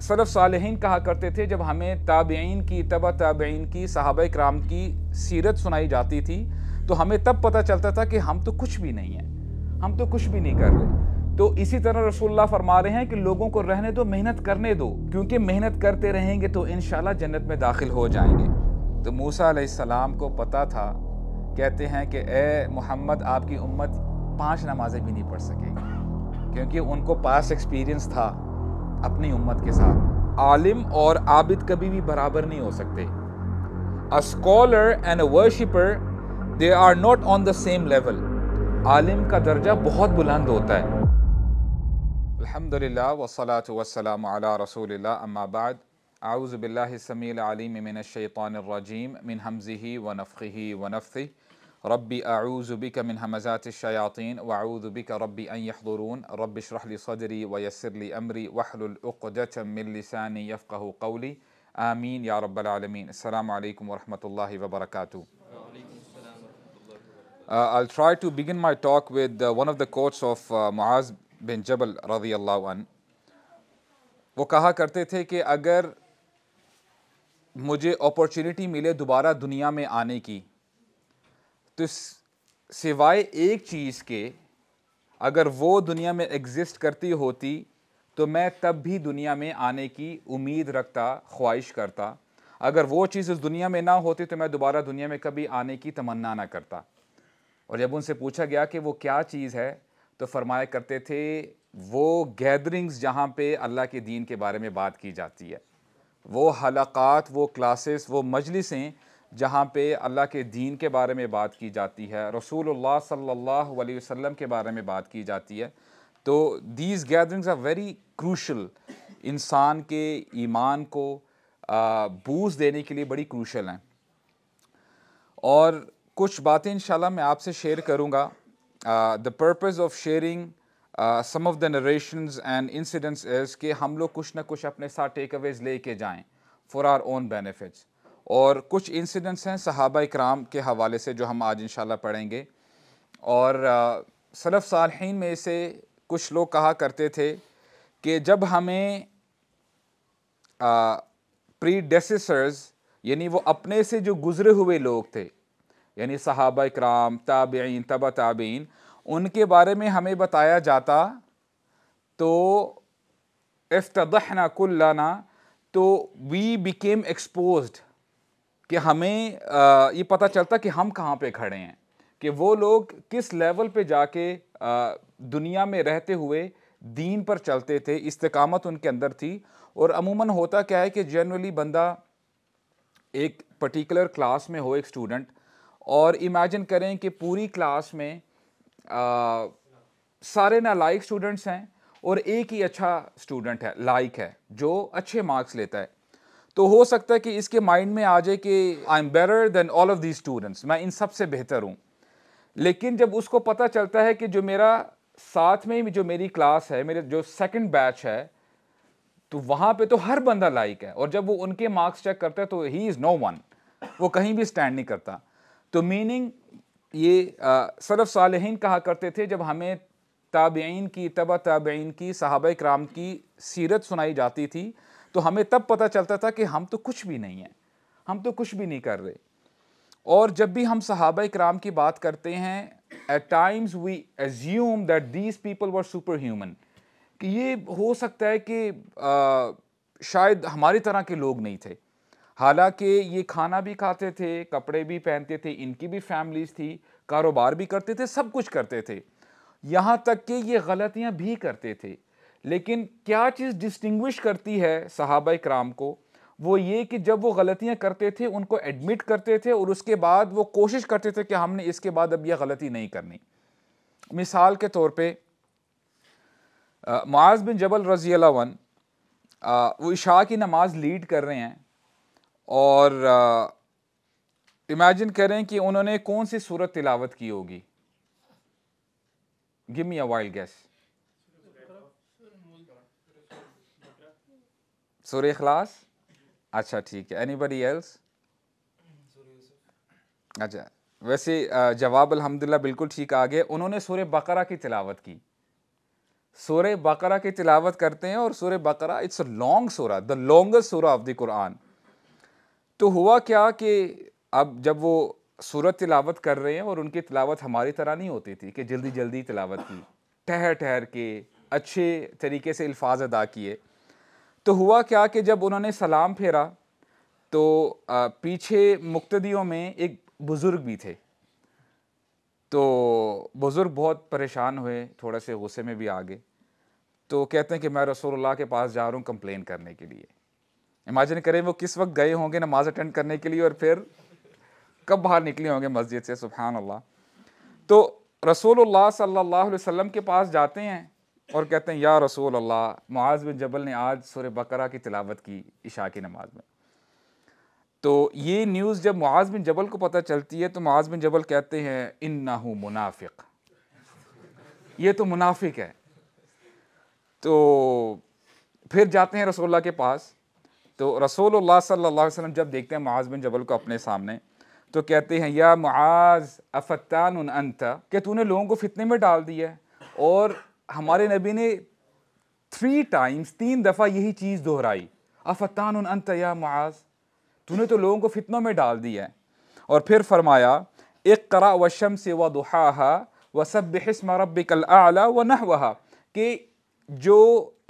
Surf सालहीन कहा करते थे जब हमें ताबेन की, तबा ताबेन की, साहब कराम की सीरत सुनाई जाती थी तो हमें तब पता चलता था कि हम तो कुछ भी नहीं हैं, हम तो कुछ भी नहीं कर रहे। तो इसी तरह रसोल्ला फरमा रहे हैं कि लोगों को रहने दो, मेहनत करने दो, क्योंकि मेहनत करते रहेंगे तो इन जन्नत में दाखिल हो जाएँगे। तो मूसा सलाम को पता था, कहते हैं कि, ए मोहम्मद, आपकी उम्मत पाँच नमाजें भी नहीं पढ़ सकेगी, क्योंकि उनको पास एक्सपीरियंस था। अपनी उम्मत के साथ। आलिम और आबिद कभी भी बराबर नहीं हो सकते। A scholar and a worshipper they are not on the same level आलिम का दर्जा बहुत बुलंद होता है। अल्हम्दुलिल्लाह वसलात वसलाम अला रसूलिल्लाह, अम्मा बाद। आउज़ बिल्लाहि समील अलीम मिनश शैतानिर रजीम, मिन हमज़िही व नफ़्ख़िही व नफ़्थिही रब्बी आऊज़ुबिक मिन हमज़ात शयातीन वाऊज़ुबिक रब्बी अन यहदुरून रब्बि इश्रह ली सदरी व यस्सिर ली अमरी वहलुल उक़दतम मिन लिसानी यफ़क़हू क़ौली आमीन या रब्बल आलमीन अस्सलाम वालेकुम व रहमतुल्लाहि व बरकातुहू Uh, I'll try to begin my talk with uh, one of the quotes of uh, Muaz bin Jabal radiyallahu an. वो कहा करते थे कि अगर मुझे अपॉर्चुनिटी मिले दोबारा दुनिया में आने की तो सिवाय एक चीज़ के, अगर वो दुनिया में एग्जिस्ट करती होती तो मैं तब भी दुनिया में आने की उम्मीद रखता, ख्वाहिश करता। अगर वो चीज़ उस दुनिया में ना होती तो मैं दोबारा दुनिया में कभी आने की तमन्ना ना करता। और जब उनसे पूछा गया कि वो क्या चीज़ है तो फरमाया करते थे, वो गैदरिंग्स जहाँ पे अल्लाह के दीन के बारे में बात की जाती है। वो हलक़ात, वो क्लासेस वो मजलिसें जहाँ पे अल्लाह के दीन के बारे में बात की जाती है, रसूलुल्लाह सल्लल्लाहु अलैहि वसल्लम के बारे में बात की जाती है। तो these gatherings are very crucial इंसान के ईमान को बूज देने के लिए बड़ी क्रूशल हैं। और कुछ बातें इंशाल्लाह मैं आपसे शेयर करूँगा। The purpose of sharing some of the narrations and incidents is कि हम लोग कुछ ना कुछ अपने साथ टेक अवेज़ ले लेके जाएँ फॉर आर ओन बेनिफिट्स और कुछ इंसिडेंट्स हैं सहाबा कराम के हवाले से जो हम आज इंशाल्लाह पढ़ेंगे। और सलफ़ सालहीन में से कुछ लोग कहा करते थे कि जब हमें प्री डेसेसर्स यानी वो अपने से जो गुज़रे हुए लोग थे, यानी सहाबा कराम ताबीन तबा ताबीन उनके बारे में हमें बताया जाता तो इफ्तदहना कुल्लाना तो वी बिकेम एक्सपोज्ड कि हमें ये पता चलता कि हम कहाँ पे खड़े हैं कि वो लोग किस लेवल पे जाके दुनिया में रहते हुए दीन पर चलते थे इस्तकामत उनके अंदर थी। और अमूमन होता क्या है कि जनरली बंदा एक पर्टिकुलर क्लास में हो एक स्टूडेंट और इमेजिन करें कि पूरी क्लास में आ, सारे नालायक स्टूडेंट्स हैं और एक ही अच्छा स्टूडेंट है लाइक है जो अच्छे मार्क्स लेता है। तो हो सकता है कि इसके माइंड में आ जाए कि I am better than all of the students मैं इन सबसे बेहतर हूँ। लेकिन जब उसको पता चलता है कि जो मेरा साथ में जो मेरी क्लास है, मेरे जो सेकंड बैच है तो वहाँ पे तो हर बंदा लाइक है। और जब वो उनके मार्क्स चेक करता है तो ही इज़ नो वन वो कहीं भी स्टैंड नहीं करता। तो मीनिंग ये सरफ सालहीन कहा करते थे जब हमें ताबेन की, तबा ताबेन की, साहब कराम की सीरत सुनाई जाती थी। तो हमें तब पता चलता था कि हम तो कुछ भी नहीं हैं। हम तो कुछ भी नहीं कर रहे। और जब भी हम सहाबा कराम की बात करते हैं at times we assume that these people were super human कि ये हो सकता है कि आ, शायद हमारी तरह के लोग नहीं थे। हालाँकि ये खाना भी खाते थे कपड़े भी पहनते थे इनकी भी फैमिलीज़ थी कारोबार भी करते थे सब कुछ करते थे। यहाँ तक कि ये गलतियाँ भी करते थे। लेकिन क्या चीज़ डिस्टिंग्विश करती है सहाबा कराम को? वो ये कि जब वो गलतियाँ करते थे, उनको एडमिट करते थे और उसके बाद वो कोशिश करते थे कि हमने इसके बाद अब यह गलती नहीं करनी। मिसाल के तौर पे मुआज बिन जबल रज़ी वन वो इशा की नमाज़ लीड कर रहे हैं और इमेजिन करें कि उन्होंने कौन सी सूरत तिलावत की होगी? Give me a wild guess सूर्य खलास अच्छा ठीक है एनीबडी एल्स अच्छा वैसे जवाब अल्हम्दुलिल्लाह बिल्कुल ठीक आ गए। उन्होंने सूर्य बकरा की तिलावत की। सूर बकरा की तिलावत करते हैं और सूर बकरा इट्स अ लॉन्ग सूरा द लॉन्गेस्ट सूरा ऑफ़ द कुरान तो हुआ क्या कि अब जब वो सूरत तिलावत कर रहे हैं और उनकी तिलावत हमारी तरह नहीं होती थी कि जल्दी जल्दी तिलावत की ठहर ठहर के अच्छे तरीके से अल्फाज अदा किए तो हुआ क्या कि जब उन्होंने सलाम फेरा तो पीछे मुक्तदियों में एक बुज़ुर्ग भी थे। तो बुज़ुर्ग बहुत परेशान हुए, थोड़ा से गुस्से में भी आ गए तो कहते हैं कि मैं रसोल्ला के पास जा रहा हूँ कंप्लेन करने के लिए। इमेजिन करें वो किस वक्त गए होंगे नमाज़ अटेंड करने के लिए और फिर कब बाहर निकले होंगे मस्जिद से सुबहान अल्लाह तो रसूलुल्लाह सल्लल्लाहु अलैहि वसल्लम के पास जाते हैं। और कहते हैं, या रसूल अल्लाह मुआज बिन जबल ने आज सुर बकरा की तिलावत की इशा की नमाज़ में। तो ये न्यूज़ जब मुआज बिन जबल को पता चलती है तो मुआज बिन जबल कहते हैं इन ना मुनाफिक। ये तो मुनाफिक है। तो फिर जाते हैं रसोल्ला के पास। तो रसूलुल्लाह सल्लल्लाहु अलैहि वसल्लम जब देखते हैं मुआज बिन जबल को अपने सामने तो कहते हैं, या मुआज अफतान अंत? कि तूने लोगों को फितने में डाल दिया है? और हमारे नबी ने थ्री टाइम्स तीन दफ़ा यही चीज़ दोहराई। अफतान अंत या मुआज? तूने तो लोगों को फितनों में डाल दिया है। और फिर फरमाया एक करा वशम से व दुहा व सब हिस्म रबिकल आला व नह वहा कि जो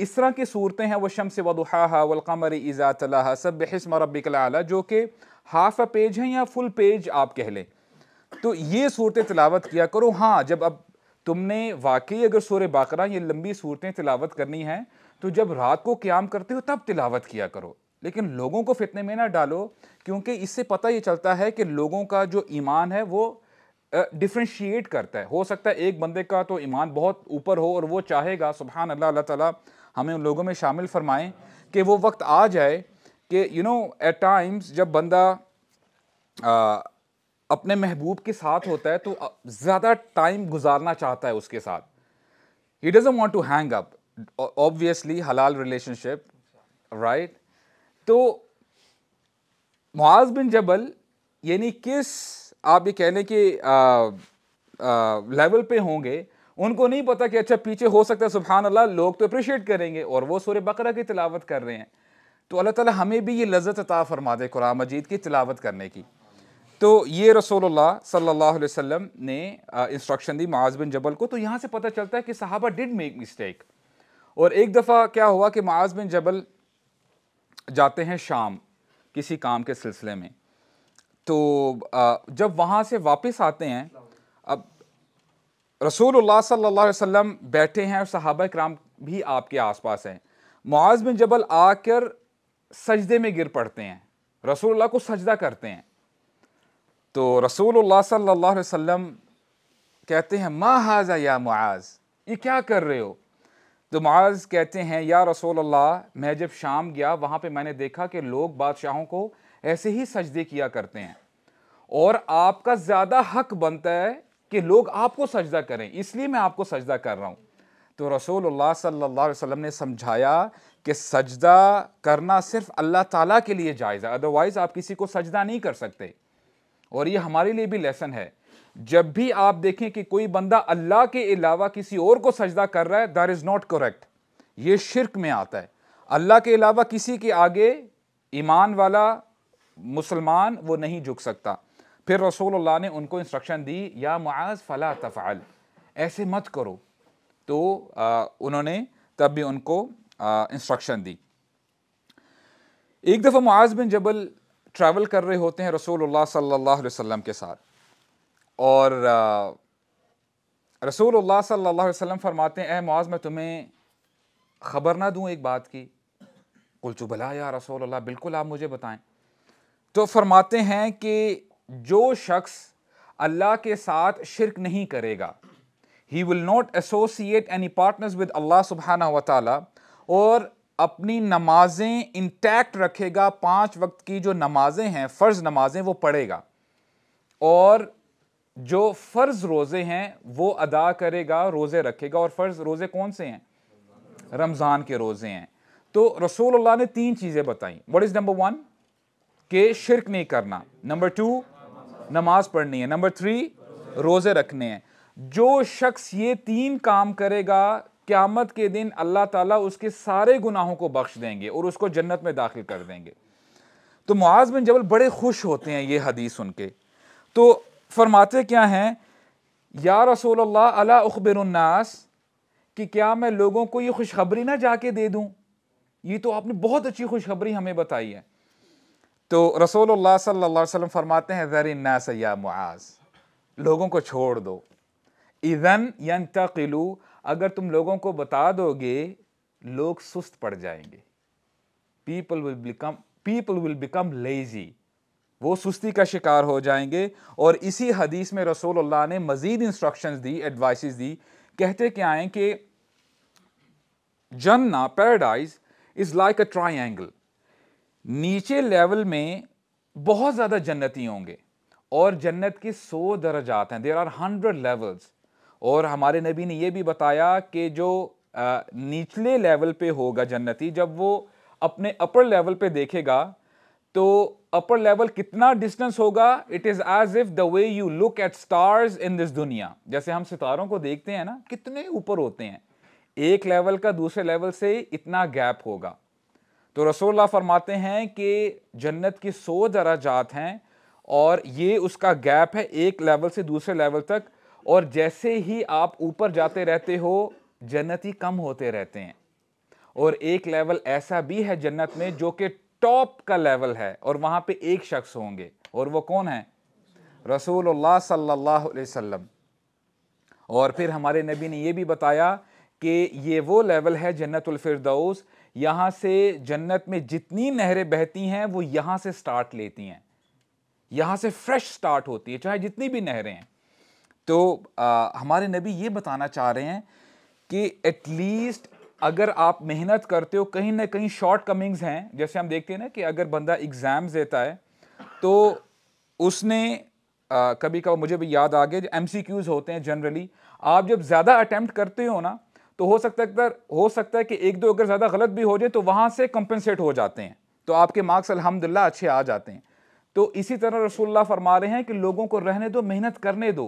इस तरह की सूरतें हैं वह से व दुहा वलकमर इज़ा तला सब हिस्म रबिकल आला, जो कि हाफ़ अ पेज हैं या फुल पेज आप कह लें। तो ये सूरतें तलावत किया करो। हाँ जब अब तुमने वाकई अगर सूर बाकरा, ये लंबी सूरतें तिलावत करनी हैं तो जब रात को क्याम करते हो, तब तिलावत किया करो। लेकिन लोगों को फितने में ना डालो, क्योंकि इससे पता ये चलता है कि लोगों का जो ईमान है, वो डिफ्रेंशिएट करता है। हो सकता है एक बंदे का तो ईमान बहुत ऊपर हो और वो चाहेगा सुबहान अल्लाह अल्लाह ताला हमें उन लोगों में शामिल फरमाएँ, कि वो वक्त आ जाए कि यू नो एट टाइम्स जब बंदा अपने महबूब के साथ होता है तो ज़्यादा टाइम गुजारना चाहता है उसके साथ। He doesn't want to hang up obviously हलाल रिलेशनशिप राइट तो मुआज बिन जबल यानी किस, आप ये कह लें कि लेवल पे होंगे, उनको नहीं पता कि अच्छा पीछे हो सकता है सुबहान अल्लाह लोग तो अप्रिशिएट करेंगे, और वो सूर्य बकरा की तिलावत कर रहे हैं। तो अल्लाह ताला हमें भी ये लज्जत अता फरमा दे कुरान मजीद की तिलावत करने की। तो ये रसोल्ला अलैहि वसल्लम ने इंस्ट्रक्शन दी माज बिन जबल को। तो यहाँ से पता चलता है कि सहाबा डिड मेक मिस्टेक और एक दफ़ा क्या हुआ कि माज बिन जबल जाते हैं शाम किसी काम के सिलसिले में। तो जब वहाँ से वापस आते हैं, अब रसूलुल्लाह सल्लल्लाहु अलैहि वसल्लम बैठे हैं और सहाबा कराम भी आपके आसपास हैं। मुआज बिन जबल आकर सजदे में गिर पड़ते हैं। रसूलुल्लाह को सजदा करते हैं। तो सल्लल्लाहु अलैहि कहते हैं, मा हाजा या मुआज, ये क्या कर रहे हो? तो मुआज कहते हैं, या रसूल अल्लाह मैं जब शाम गया, वहाँ पे मैंने देखा कि लोग बादशाहों को ऐसे ही सजदे किया करते हैं और आपका ज़्यादा हक बनता है कि लोग आपको सजदा करें, इसलिए मैं आपको सजदा कर रहा हूँ। तो सल्लल्लाहु अलैहि वसल्लम ने समझाया कि सजदा करना सिर्फ़ अल्लाह ताला के लिए जायज़ है, अदरवाइज़ आप किसी को सजदा नहीं कर सकते। और ये हमारे लिए भी लेसन है। जब भी आप देखें कि कोई बंदा अल्लाह के अलावा किसी और को सजदा कर रहा है दैट इज़ नॉट करेक्ट ये शिरक में आता है। अल्लाह के अलावा किसी के आगे ईमान वाला मुसलमान वो नहीं झुक सकता। फिर रसूलुल्लाह ने उनको इंस्ट्रक्शन दी या मुआज फ़ला तफ़ाल ऐसे मत करो। तो आ, उन्होंने तब भी उनको इंस्ट्रक्शन दी। एक दफ़ा मुआज बिन जबल ट्रैवल कर रहे होते हैं रसूलुल्लाह सल्लल्लाहु अलैहि वसल्लम के साथ। और रसूलुल्लाह सल्लल्लाहु अलैहि वसल्लम फरमाते हैं मुआज़, मैं तुम्हें ख़बर ना दूँ एक बात की। कुलचु भला या रसूलुल्लाह, बिल्कुल आप मुझे बताएँ। तो फरमाते हैं कि जो शख्स अल्लाह के साथ शिरक नहीं करेगा he will not associate any partners with Allah सुबहाना व और अपनी नमाजें इंटैक्ट रखेगा, पाँच वक्त की जो नमाजें हैं, फ़र्ज़ नमाजें, वो पढ़ेगा। और जो फ़र्ज़ रोज़े हैं, वो अदा करेगा, रोज़े रखेगा। और फ़र्ज़ रोज़े कौन से हैं? रमज़ान के रोज़े हैं। तो रसूलुल्लाह ने तीन चीज़ें बताई। व्हाट इज़ नंबर वन के शिरक नहीं करना। नंबर टू नमाज़ पढ़नी है। नंबर थ्री रोज़े रखने हैं। जो शख्स ये तीन काम करेगा क़यामत के दिन अल्लाह ताला उसके सारे गुनाहों को बख्श देंगे और उसको जन्नत में दाखिल कर देंगे। तो मुआज बिन जबल बड़े खुश होते हैं ये हदीस सुन के। तो फरमाते क्या हैं? या रसूल अला उखबिरनास कि क्या मैं लोगों को ये खुशखबरी ना जाके दे दूँ? ये तो आपने बहुत अच्छी खुशखबरी हमें बताई है। तो रसूल अलैहि वसल्लम फरमाते हैं जरिन्नास या मुआज, लोगों को छोड़ दो। इधन यंतकिलू अगर तुम लोगों को बता दोगे, लोग सुस्त पड़ जाएँगे। People will become people will become lazy वो सुस्ती का शिकार हो जाएँगे। और इसी हदीस में रसूलुल्लाह ने मजीद इंस्ट्रक्शंस दी एडवाइस दी। कहते क्या हैं कि, जन्ना paradise is like a triangle नीचे लेवल में बहुत ज़्यादा जन्नती होंगे। और जन्नत के सौ दर्जात हैं। देर आर हंड्रेड लेवल्स और हमारे नबी ने यह भी बताया कि जो निचले लेवल पे होगा जन्नती, जब वो अपने अपर लेवल पे देखेगा तो अपर लेवल कितना डिस्टेंस होगा? It is as if the way you look at stars in this दुनिया। जैसे हम सितारों को देखते हैं ना, कितने ऊपर होते हैं। एक लेवल का दूसरे लेवल से इतना गैप होगा। तो रसोल्ला फरमाते हैं कि जन्नत की सौ दराजात हैं और ये उसका गैप है एक लेवल से दूसरे लेवल तक। और जैसे ही आप ऊपर जाते रहते हो, जन्नती कम होते रहते हैं। और एक लेवल ऐसा भी है जन्नत में जो कि टॉप का लेवल है और वहाँ पे एक शख्स होंगे। और वो कौन है? रसूलुल्लाह सल्लल्लाहु अलैहि वसल्लम। और फिर हमारे नबी ने ये भी बताया कि ये वो लेवल है जन्नतुल फिरदौस। यहाँ से जन्नत में जितनी नहरें बहती हैं, वो यहाँ से स्टार्ट लेती हैं। यहाँ से फ्रेश स्टार्ट होती है, चाहे जितनी भी नहरें हैं। तो आ, हमारे नबी ये बताना चाह रहे हैं कि एटलीस्ट अगर आप मेहनत करते हो कहीं ना कहीं शॉर्ट कमिंग्स हैं। जैसे हम देखते हैं ना कि अगर बंदा एग्ज़ाम्स देता है तो उसने आ, कभी कभी मुझे भी याद आ गया एम सी क्यूज़ होते हैं जनरली आप जब ज़्यादा अटैम्प्ट करते हो ना तो हो सकता है हो सकता है कि एक दो अगर ज़्यादा गलत भी हो जाए तो वहाँ से कंपनसेट हो जाते हैं। तो आपके मार्क्स अल्हम्दुलिल्लाह अच्छे आ जाते हैं। तो इसी तरह रसोल्ला फरमा रहे हैं कि लोगों को रहने दो मेहनत करने दो।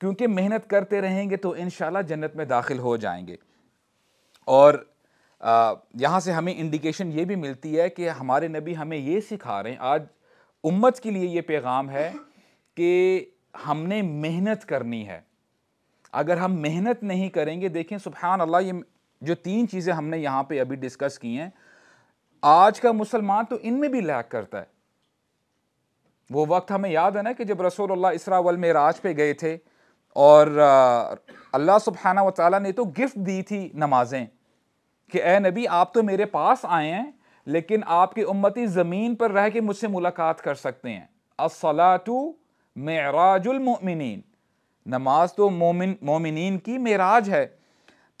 क्योंकि मेहनत करते रहेंगे तो इन जन्नत में दाखिल हो जाएँगे। और यहाँ से हमें इंडिकेशन ये भी मिलती है कि हमारे नबी हमें ये सिखा रहे हैं, आज उम्मत के लिए ये पैगाम है कि हमने मेहनत करनी है। अगर हम मेहनत नहीं करेंगे, देखें सुबहान अल्लाह ये जो तीन चीज़ें हमने यहाँ पे अभी डिस्कस की हैं, आज का मुसलमान तो इनमें भी लैक करता है। वो वक्त हमें याद है ना कि जब रसूलुल्लाह इसरा वल मेराज पे गए थे और अल्लाह सुबहाना व ने तो गिफ्ट दी थी नमाजें कि ए नबी आप तो मेरे पास आए हैं लेकिन आपकी उम्मती ज़मीन पर रह के मुझसे मुलाकात कर सकते हैं। असलातु मेराजुलमिन नमाज़ तो मोमिन मोमिन की मेराज है।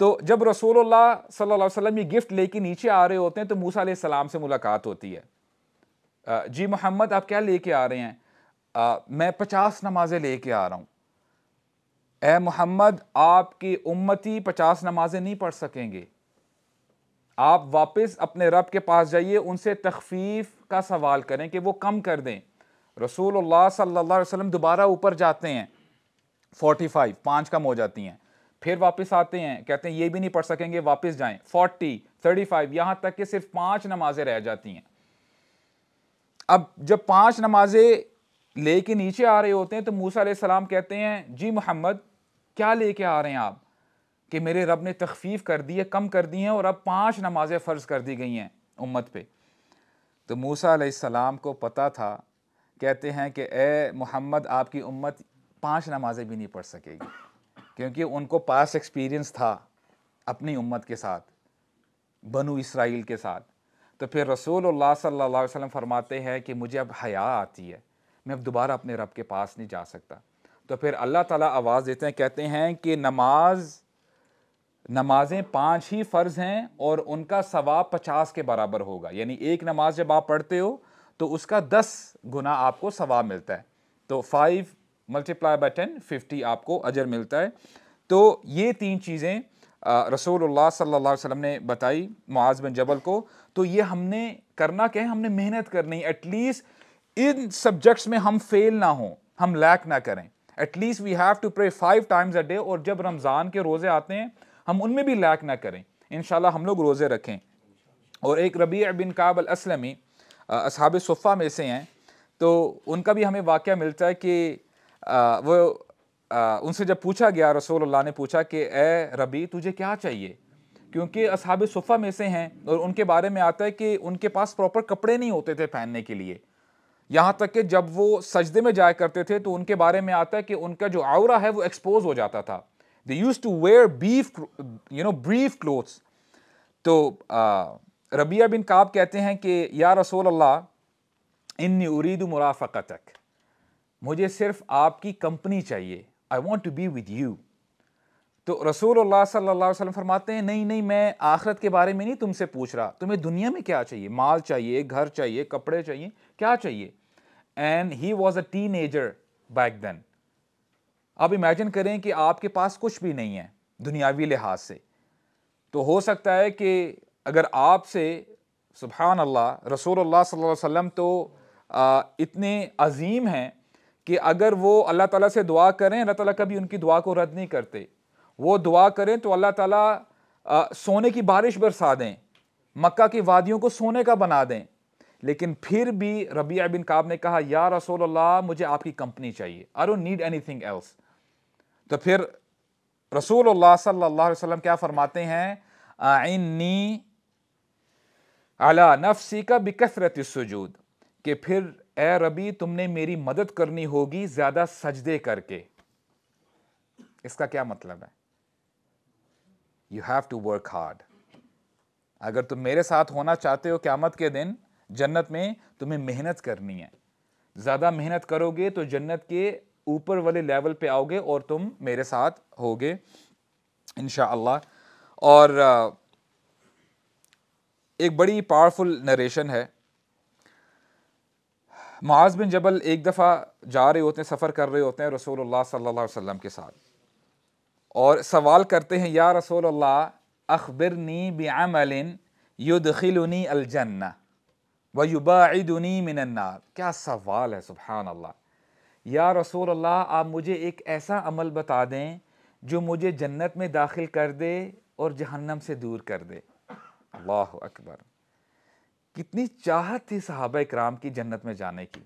तो जब रसूलुल्लाह सल्लल्लाहु अलैहि वसल्लम ये गिफ्ट लेके नीचे आ रहे होते हैं तो मूसा सलाम से मुलाकात होती है। जी मोहम्मद आप क्या लेके आ रहे हैं? आ, मैं पचास नमाजें लेके आ रहा हूँ। ए मोहम्मद, आपकी उम्मती पचास नमाजें नहीं पढ़ सकेंगे। आप वापस अपने रब के पास जाइए, उनसे तखफीफ का सवाल करें कि वो कम कर दें। रसूलुल्लाह सल्लल्लाहु अलैहि वसल्लम दोबारा ऊपर जाते हैं। 45 पाँच कम हो जाती हैं। फिर वापस आते हैं, कहते हैं, ये भी नहीं पढ़ सकेंगे, वापस जाएँ। 40 35 यहाँ तक कि सिर्फ़ पाँच नमाजें रह जाती हैं। अब जब पाँच नमाजें लेके नीचे आ रहे होते हैं तो मूसा सलाम कहते हैं, जी मोहम्मद क्या लेके आ रहे हैं आप? कि मेरे रब ने तखफीफ कर दी है, कम कर दी हैं और अब पाँच नमाजें फ़र्ज़ कर दी गई हैं उम्मत पे। तो मूसा सलाम को पता था, कहते हैं कि, ए मोहम्मद, आपकी उम्मत पाँच नमाजें भी नहीं पढ़ सकेगी। क्योंकि उनको पास एक्सपीरियंस था अपनी उम्मत के साथ, बनु इसराइल के साथ। तो फिर रसूल अलैहि वसल्लम फरमाते हैं कि मुझे अब हया आती है, मैं अब दोबारा अपने रब के पास नहीं जा सकता। तो फिर अल्लाह ताला आवाज़ देते हैं, कहते हैं कि नमाज़, नमाजें पाँच ही फ़र्ज़ हैं और उनका सवाब पचास के बराबर होगा। यानी एक नमाज़ जब आप पढ़ते हो तो उसका दस गुना आपको सवाब मिलता है। तो five multiply by ten fifty आपको अजर मिलता है। तो ये तीन चीज़ें रसूलुल्लाह सल्लल्लाहु अलैहि वसल्लम ने बताई मुआज बिन जबल को। तो ये हमने करना क्या है? हमने मेहनत करनी एटलीस्ट इन सब्जेक्ट्स में हम फेल ना हों, हम लैक ना करें। At least we have to pray five times a day और जब रमज़ान के रोज़े आते हैं हम उनमें भी लैक ना करें। इन हम लोग रोज़े रखें। और एक रबी बिन काबल असलमी असहाब सफ़ा में से हैं तो उनका भी हमें वाक़ मिलता है कि आ, वो आ, उनसे जब पूछा गया रसूल अल्लाह ने पूछा कि ए रबी तुझे क्या चाहिए? क्योंकि असहाब सफ़ा में से हैं और उनके बारे में आता है कि उनके पास प्रॉपर कपड़े नहीं होते थे पहनने के लिए। यहाँ तक कि जब वो सजदे में जाया करते थे तो उनके बारे में आता है कि उनका जो आवरा है, वो एक्सपोज हो जाता था। They used to wear beef you know brief clothes तो रबिया बिन काब कहते हैं कि, या रसूल अल्लाह इन्नी उरीद मुराफ़त मुझे सिर्फ़ आपकी कंपनी चाहिए। I want to be with you तो रसूल अलैहि वसल्लम फरमाते हैं नहीं नहीं मैं आखरत के बारे में नहीं तुमसे पूछ रहा। तुम्हें दुनिया में क्या चाहिए? माल चाहिए घर चाहिए कपड़े चाहिए क्या चाहिए? And he was a teenager back then अब इमेजिन करें कि आपके पास कुछ भी नहीं है दुनियावी लिहाज से। तो हो सकता है कि अगर आपसे सुबहान अल्लाह रसूल वसल्लम तो आ, इतने अजीम हैं कि अगर वो अल्लाह ताला से दुआ करें अल्लाह ताला कभी उनकी दुआ को रद्द नहीं करते। वो दुआ करें तो अल्लाह ताला आ, सोने की बारिश बरसा दें मक्का की वादियों को सोने का बना दें। लेकिन फिर भी रबिया बिन काब ने कहा या रसूल अल्लाह मुझे आपकी कंपनी चाहिए। I don't need anything else तो फिर रसूल सल्लल्लाहु अलैहि वसल्लम क्या फरमाते हैं? आइन्नी अला नफसी का बिकसरत सुजूद कि फिर ए रबी तुमने मेरी मदद करनी होगी ज़्यादा सजदे करके। इसका क्या मतलब है? You have to work hard अगर तुम मेरे साथ होना चाहते हो क्यामत के दिन, जन्नत में तुम्हें मेहनत करनी है। ज़्यादा मेहनत करोगे तो जन्नत के ऊपर वाले लेवल पे आओगे और तुम मेरे साथ होगे इन और एक बड़ी पावरफुल नरेशन है। माज बिन जबल एक दफ़ा जा रहे होते हैं, सफ़र कर रहे होते हैं रसूल सल्लल्लाहु अलैहि वसल्लम के साथ। और सवाल करते हैं, या रसूल अखबरनी बेमलिन युदखिलनी अलजन्ना व युबादनी मिनन्नार क्या सवाल है सुबहान अल्लाह या रसूल अल्लाह आप मुझे एक ऐसा अमल बता दें, जो मुझे जन्नत में दाखिल कर दे और जहन्नम से दूर कर दे. अल्लाह अकबर। कितनी चाहत थी सहाबा कराम की जन्नत में जाने की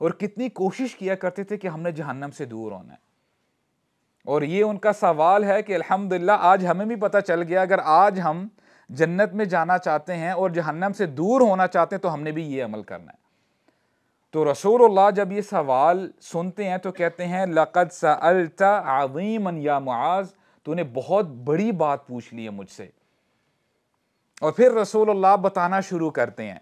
और कितनी कोशिश किया करते थे कि हमने जहन्नम से दूर होना है। और ये उनका सवाल है कि अल्हम्दुलिल्लाह, आज हमें भी पता चल गया, अगर आज हम जन्नत में जाना चाहते हैं और जहन्नम से दूर होना चाहते हैं तो हमने भी ये अमल करना है। तो रसूलुल्लाह जब ये सवाल सुनते हैं तो कहते हैं, लक़द सअलता अज़ीमन या मुआज तूने बहुत बड़ी बात पूछ ली है मुझसे। और फिर रसूलुल्लाह बताना शुरू करते हैं।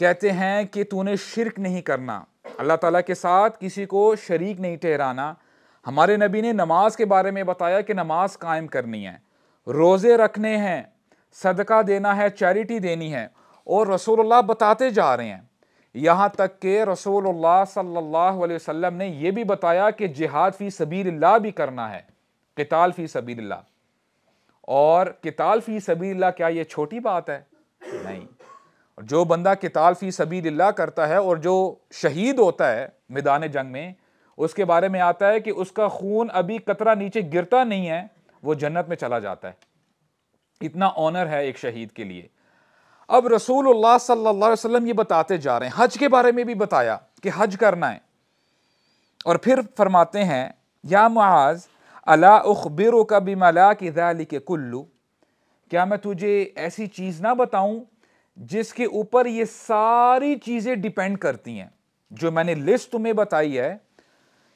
कहते हैं कि तूने शिरक नहीं करना। अल्लाह ताला के साथ किसी को शरीक नहीं ठहराना। हमारे नबी ने नमाज़ के बारे में बताया कि नमाज़ कायम करनी है, रोज़े रखने हैं, सदका देना है, चैरिटी देनी है और रसूलुल्लाह बताते जा रहे हैं। यहाँ तक कि रसूलुल्लाह सल्लल्लाहु अलैहि वसल्लम ने यह भी बताया कि जिहाद फ़ी सबील्ला भी करना है, किताल फ़ी सबील्ला और किताल फ़ी सबील्ला क्या ये छोटी बात है? नहीं। जो बंदा किताल फ़ी सबील्ला करता है और जो शहीद होता है मैदान जंग में उसके बारे में आता है कि उसका खून अभी कतरा नीचे गिरता नहीं है, वो जन्नत में चला जाता है। इतना ऑनर है एक शहीद के लिए। अब रसूलुल्लाह सल्लल्लाहु अलैहि वसल्लम ये बताते जा रहे हैं। हज के बारे में भी बताया कि हज करना है। और फिर फरमाते हैं, या मुआज, अला उखबिर का बिमला की के कुल्लू। क्या मैं तुझे ऐसी चीज़ ना बताऊँ जिसके ऊपर ये सारी चीज़ें डिपेंड करती हैं? जो मैंने लिस्ट तुम्हें बताई है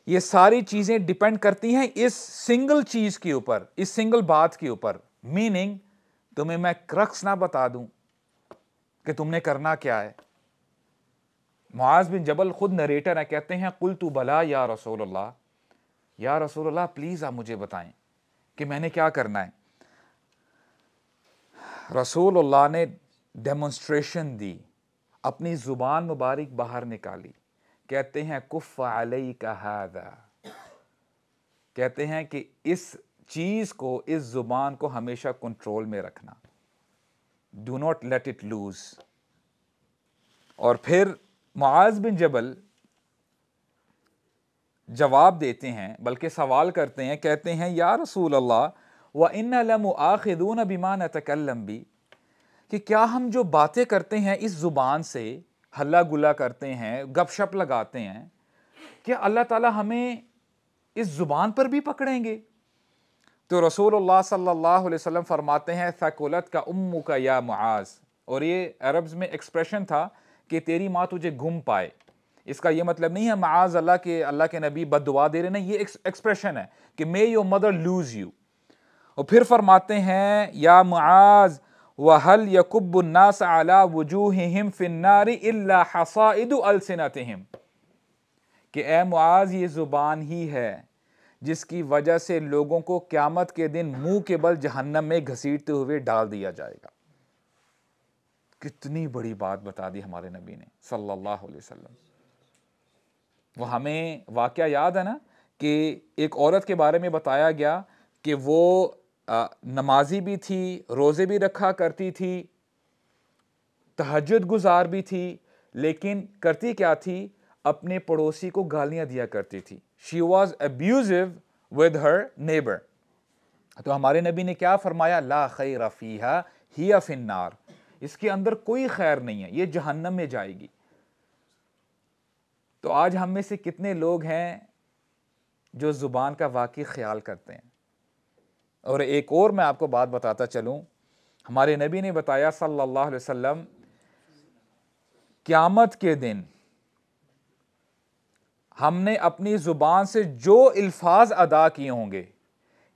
ये सारी चीज़ें डिपेंड करती हैं इस सिंगल चीज़ के ऊपर, इस सिंगल बात के ऊपर। मीनिंग तुम्हें मैं क्रक्स ना बता दूँ कि तुमने करना क्या है। मुआज बिन जबल खुद नरेटर है, कहते हैं, कुल तू भला या रसूल अल्लाह या रसूल अल्लाह प्लीज़ आप मुझे बताएँ कि मैंने क्या करना है। रसूल अल्लाह ने डेमोन्स्ट्रेशन दी, अपनी ज़ुबान मुबारक बाहर निकाली। कहते हैं कुफ़ अलई का कहते हैं कि इस चीज़ को, इस ज़ुबान को हमेशा कंट्रोल में रखना। Do not let it loose और फिर मुआज बिन जबल जवाब देते हैं, बल्कि सवाल करते हैं, कहते हैं, या रसूल अल्लाह व इन आखिदून बिमान तकल्लम भी कि क्या हम जो बातें करते हैं इस ज़ुबान से हल्ला गुला करते हैं, गपशप लगाते हैं, क्या अल्लाह ताला हमें इस ज़ुबान पर भी पकड़ेंगे? तो रसूलुल्लाह सल्लल्लाहु अलैहि वसल्लम फरमाते हैं, फ़कुलत का उम्मू का या मुआज। और ये अरब्स में एक्सप्रेशन था कि तेरी माँ तुझे गुम पाए। इसका ये मतलब नहीं है माज अल्लाह के अल्लाह के नबी बद दुआ दे रहे नहीं, ये एक्सप्रेशन है कि may your mother lose you और फिर फरमाते हैं, या मुआज वहल यकुब्बुन्नास अला वजूहिहिम फिन्नारी इल्ला हसाइदु अलसिनतिहिम। कि ए मुआज, ये ज़ुबान ही है, जिसकी वजह से लोगों को क्यामत के दिन मुँह के बल जहन्नम में घसीटते हुए डाल दिया जाएगा। कितनी बड़ी बात बता दी हमारे नबी ने, सल्लल्लाहु अलैहि वसल्लम। वो हमें वाक़ याद है ना, कि एक औरत के बारे में बताया गया कि वो नमाजी भी थी, रोज़े भी रखा करती थी तहजद गुजार भी थी, लेकिन करती क्या थी? अपने पड़ोसी को गालियाँ दिया करती थी। She was abusive with her neighbour तो हमारे नबी ने क्या फरमाया? ला खै रफ़ीहा ही फिन्नार। इसके अंदर कोई खैर नहीं है, ये जहन्नम में जाएगी। तो आज हम में से कितने लोग हैं जो ज़ुबान का वाकई ख्याल करते हैं? और एक और मैं आपको बात बताता चलूँ। हमारे नबी ने बताया सल्लल्लाहु अलैहि वसल्लम, क़यामत के दिन हमने अपनी ज़ुबान से जो अल्फाज अदा किए होंगे,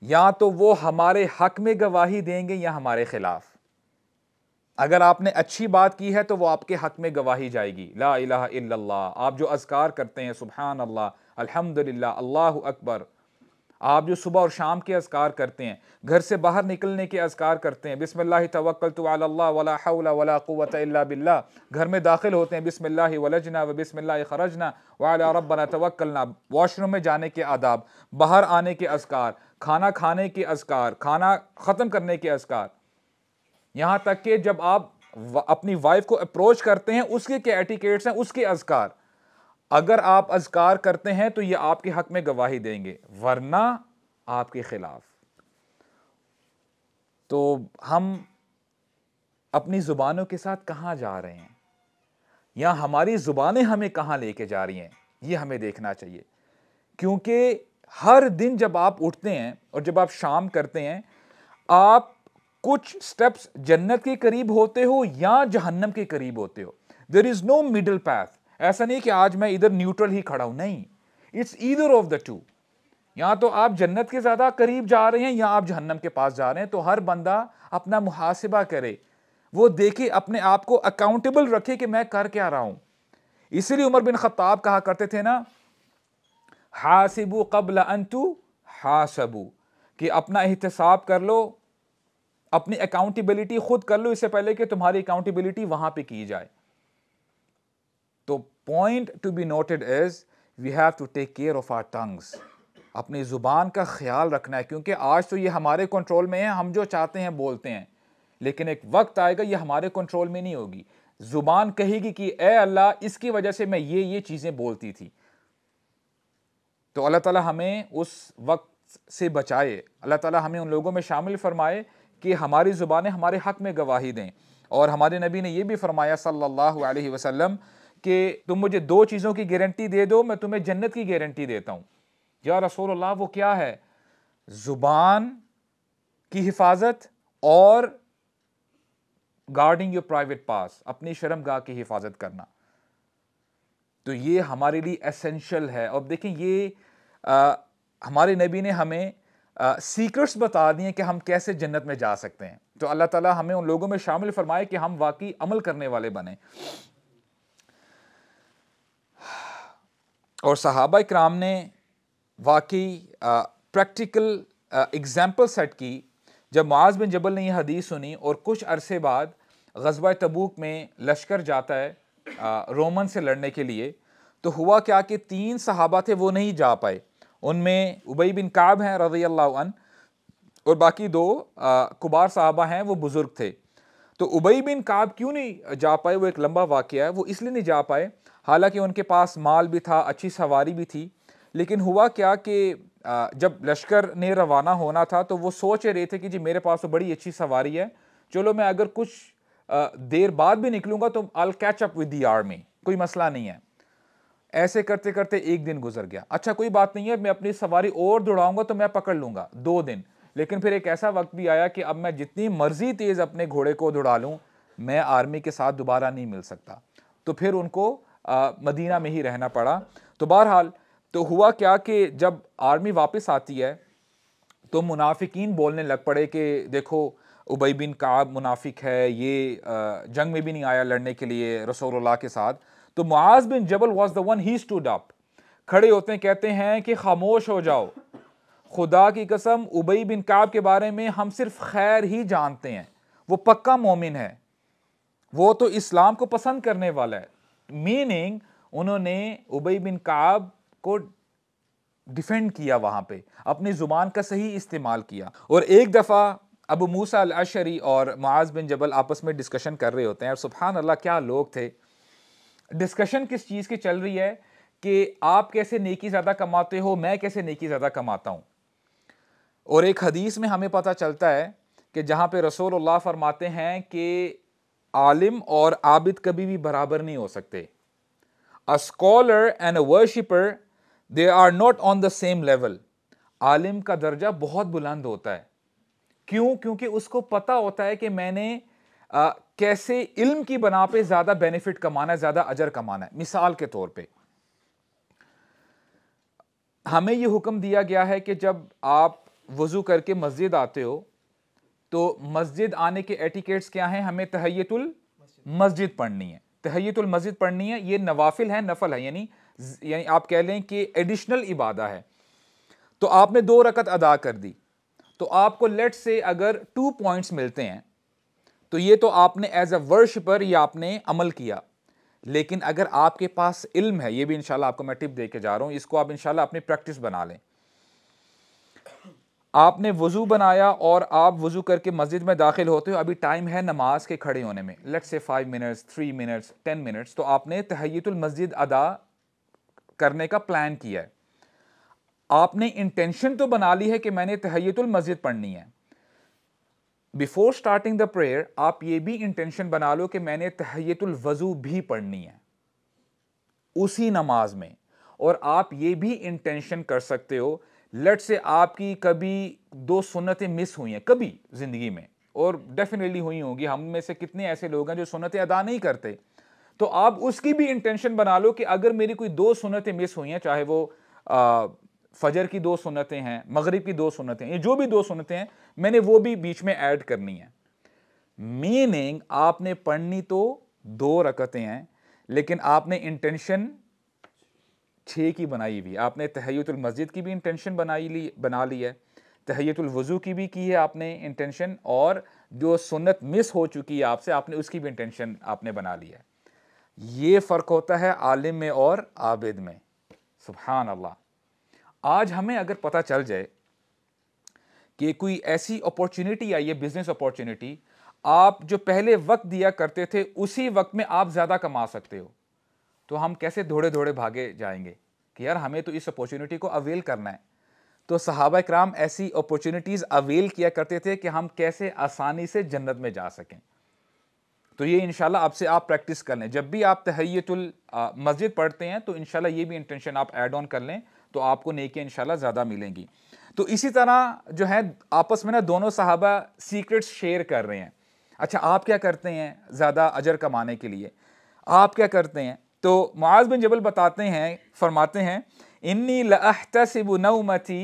या तो वो हमारे हक में गवाही देंगे या हमारे ख़िलाफ़। अगर आपने अच्छी बात की है तो वो आपके हक में गवाही जाएगी। ला इलाहा इल्लल्लाह। आप जो अजकार करते हैं सुबहान अल्लाह अल्हम्दुलिल्लाह, अल्लाह अकबर आप जो सुबह और शाम के अजकार करते हैं, घर से बाहर निकलने के अजकार करते हैं, बिसमिल्लाह तवक्ल तो वला हौला वला क़ुव्वत इल्ला बिल्लाह, घर में दाखिल होते हैं, बिसमिल्लाह वलजना व बिसमिल्लाह खरजना वाला रब्बना तवक्लना वॉशरूम में जाने के आदाब, बाहर आने के अजकार, खाना खाने के अजकार, खाना ख़त्म करने के अजकार। यहाँ तक कि जब आप अपनी वाइफ को अप्रोच करते हैं, उसके क्या एटिकेट्स हैं, उसके अजकार। अगर आप अजकार करते हैं तो ये आपके हक में गवाही देंगे, वरना आपके खिलाफ। तो हम अपनी ज़ुबानों के साथ कहाँ जा रहे हैं? या हमारी ज़ुबानें हमें कहाँ लेके जा रही हैं? ये हमें देखना चाहिए। क्योंकि हर दिन जब आप उठते हैं और जब आप शाम करते हैं, आप कुछ स्टेप्स जन्नत के करीब होते हो या जहन्नम के करीब होते हो। There is no middle path ऐसा नहीं कि आज मैं इधर न्यूट्रल ही खड़ा हूँ, नहीं। It's either of the two या तो आप जन्नत के ज़्यादा करीब जा रहे हैं या आप जहन्नम के पास जा रहे हैं तो हर बंदा अपना मुहासिबा करे। वो देखे, अपने आप को अकाउंटेबल रखे कि मैं कर क्या रहा हूँ। इसीलिए उमर बिन खत्ताब कहा करते थे ना, हासिबू कबल अंतु हासबू कि अपना एहतसाब कर लो, अपनी अकाउंटेबिलिटी खुद कर लो, इससे पहले कि तुम्हारी अकाउंटेबिलिटी वहाँ पे की जाए। Point to be noted is we have to take care of our tongues अपनी ज़ुबान का ख्याल रखना है, क्योंकि आज तो ये हमारे कंट्रोल में है, हम जो चाहते हैं बोलते हैं। लेकिन एक वक्त आएगा, ये हमारे कंट्रोल में नहीं होगी। ज़ुबान कहेगी कि, ए अल्लाह, इसकी वजह से मैं ये ये चीज़ें बोलती थी। तो अल्लाह ताला हमें उस वक्त से बचाए। अल्लाह ताला हमें उन लोगों में शामिल फरमाए कि हमारी ज़ुबानें हमारे हक़ में गवाही दें। और हमारे नबी ने यह भी फरमाया, सल्लल्लाहु अलैहि वसल्लम कि तुम मुझे दो चीज़ों की गारंटी दे दो मैं तुम्हें जन्नत की गारंटी देता हूँ। या रसूल वो क्या है? ज़ुबान की हिफाजत और गार्डिंग योर प्राइवेट पास अपनी शर्म गाह की हिफाजत करना। तो ये हमारे लिए एसेंशियल है। और देखें ये आ, हमारे नबी ने हमें सीक्रेट्स बता दिए कि हम कैसे जन्नत में जा सकते हैं। तो अल्लाह ताला हमें उन लोगों में शामिल फरमाए कि हम वाकई अमल करने वाले बने। और सहाबा कराम ने वाकई प्रैक्टिकल एग्ज़ाम्पल सेट की। जब मुआज बिन जबल ने यह हदीस सुनी और कुछ अरसे बाद गजबा तबूक में लश्कर जाता है आ, रोमन से लड़ने के लिए तो हुआ क्या कि तीन सहाबा थे वो नहीं जा पाए। उनमें उबई बिन काब हैं रज़ी अल्लाह और बाकी दो आ, कुबार साहबा हैं वो बुज़ुर्ग थे। तो उबई बिन काब क्यों नहीं जा पाए? वो एक लंबा वाक़ है वो इसलिए नहीं जा पाए हालाँकि उनके पास माल भी था, अच्छी सवारी भी थी, लेकिन हुआ क्या कि जब लश्कर ने रवाना होना था तो वो सोच रहे थे कि जी मेरे पास तो बड़ी अच्छी सवारी है, चलो मैं अगर कुछ देर बाद भी निकलूँगा तो I'll catch up with the army कोई मसला नहीं है। ऐसे करते करते एक दिन गुजर गया। अच्छा कोई बात नहीं है, मैं अपनी सवारी और दौड़ाऊँगा तो मैं पकड़ लूँगा, दो दिन। लेकिन फिर एक ऐसा वक्त भी आया कि अब मैं जितनी मर्ज़ी तेज अपने घोड़े को दौड़ा लूँ, मैं आर्मी के साथ दोबारा नहीं मिल सकता। तो फिर उनको मदीना में ही रहना पड़ा। तो बहरहाल तो हुआ क्या कि जब आर्मी वापस आती है तो मुनाफिकीन बोलने लग पड़े कि देखो, उबई बिन काब मुनाफिक है, ये जंग में भी नहीं आया लड़ने के लिए रसोल्ला के साथ। तो Muaz bin Jabal was the one he stood up खड़े होते हैं, कहते हैं कि खामोश हो जाओ। खुदा की कसम, उबई बिन काब के बारे में हम सिर्फ़ खैर ही जानते हैं। वो पक्का मोमिन है। वो तो इस्लाम को पसंद करने वाला है। मीनिंग उन्होंने उबई बिन काब को डिफेंड किया वहाँ पे, अपनी ज़ुबान का सही इस्तेमाल किया। और एक दफ़ा अबू मूसा अल अशरी और मुआज बिन जबल आपस में डिस्कशन कर रहे होते हैं, और सुबहान अल्लाह क्या लोग थे? डिस्कशन किस चीज़ की चल रही है कि आप कैसे नेकी ज़्यादा कमाते हो, मैं कैसे नेकी ज़्यादा कमाता हूँ? और एक हदीस में हमें पता चलता है कि जहाँ पे रसूल फरमाते हैं कि आलिम और आबिद कभी भी बराबर नहीं हो सकते। A scholar and a worshipper they are not on the same level आलिम का दर्जा बहुत बुलंद होता है। क्यों? क्योंकि उसको पता होता है कि मैंने आ, कैसे इल्म की बना पे ज़्यादा बेनिफिट कमाना है ज़्यादा अजर कमाना है मिसाल के तौर पे। हमें यह हुक्म दिया गया है कि जब आप वज़ू करके मस्जिद आते हो तो मस्जिद आने के एटिकेट्स क्या हैं? हमें तहैयतुल मस्जिद पढ़नी है। तहैयतुल मस्जिद पढ़नी है। ये नवाफिल है, नफल है, यानी यानी आप कह लें कि एडिशनल इबादा है। तो आपने दो रकत अदा कर दी। तो आपको लेट से अगर टू पॉइंट्स मिलते हैं तो ये तो आपने एज अ वर्शिपर ये आपने अमल किया। लेकिन अगर आपके पास इल्म है, ये भी इंशाल्लाह आपको मैं टिप दे के जा रहा हूँ, इसको आप इंशाल्लाह अपनी प्रैक्टिस बना लें। आपने वज़ू बनाया और आप वज़ू करके मस्जिद में दाखिल होते हो, अभी टाइम है नमाज़ के खड़े होने में। लेट से five minutes three minutes ten minutes तो आपने तहयतुल मस्जिद अदा करने का प्लान किया है। आपने इंटेंशन तो बना ली है कि मैंने तहयतुल मस्जिद पढ़नी है। बिफोर स्टार्टिंग द प्रेयर आप ये भी इंटेंशन बना लो कि मैंने तहयतुल वज़ू भी पढ़नी है, उसी नमाज़ में। और आप ये भी इंटेंशन कर सकते हो लट से आपकी कभी दो सुन्नतें मिस हुई हैं कभी ज़िंदगी में और डेफिनेटली हुई होंगी। हम में से कितने ऐसे लोग हैं जो सुन्नतें अदा नहीं करते? तो आप उसकी भी इंटेंशन बना लो कि अगर मेरी कोई दो सुनतें मिस हुई हैं चाहे वो आ, फजर की दो सुनतें हैं मगरिब की दो सुनतें हैं ये जो भी दो सुनतें हैं मैंने वो भी बीच में ऐड करनी है। मीनिंग आपने पढ़नी तो दो रकतें हैं लेकिन आपने इंटेंशन छः की बनाई हुई। आपने तहयतुल मस्जिद की भी इंटेंशन बनाई ली, बना ली है। तहयतुल वज़ू की भी की है आपने इंटेंशन और जो सुन्नत मिस हो चुकी है आपसे, आपने उसकी भी इंटेंशन आपने बना ली है। ये फ़र्क होता है आलिम में और आबिद में। सुबहान अल्लाह आज हमें अगर पता चल जाए कि कोई ऐसी अपॉर्चुनिटी आई है बिज़नेस अपॉर्चुनिटी आप जो पहले वक्त दिया करते थे, उसी वक्त में आप ज़्यादा कमा सकते हो। तो हम कैसे दौड़े दौड़े भागे जाएँगे कि यार हमें तो इस अपॉर्चुनिटी को अवेल करना है। तो सहाबा कराम ऐसी अपॉर्चुनिटीज़ अवेल किया करते थे कि हम कैसे आसानी से जन्नत में जा सकें। तो ये इंशाल्लाह आपसे आप प्रैक्टिस कर लें। जब भी आप तहैयतुल मस्जिद पढ़ते हैं तो इंशाल्लाह ये भी इंटेंशन आप ऐड ऑन कर लें तो आपको नेकियाँ इंशाल्लाह ज़्यादा मिलेंगी। तो इसी तरह जो है आपस में ना दोनों साहबा सीक्रेट्स शेयर कर रहे हैं। अच्छा आप क्या करते हैं ज़्यादा अजर कमाने के लिए? आप क्या करते हैं? तो मुआज बिन जबल बताते हैं, फरमाते हैं, इन्नी लहतसिब नौमती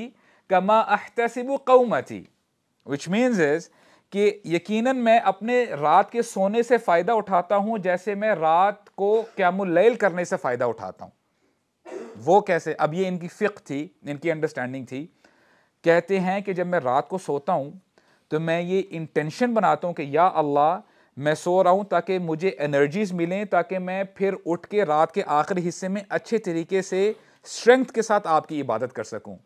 कमा अहतसिब कौमती। विच मीन्स इज़ कि यकीनन मैं अपने रात के सोने से फ़ायदा उठाता हूँ, जैसे मैं रात को क्यामुल करने से फ़ायदा उठाता हूँ। वो कैसे? अब ये इनकी फ़िक थी, इनकी अंडरस्टैंडिंग थी। कहते हैं कि जब मैं रात को सोता हूँ तो मैं ये इंटेंशन बनाता हूँ कि या अल्लाह मैं सो रहा हूँ ताकि मुझे एनर्जीज मिलें, ताकि मैं फिर उठ के रात के आखिरी हिस्से में अच्छे तरीके से स्ट्रेंथ के साथ आपकी इबादत कर सकूँ।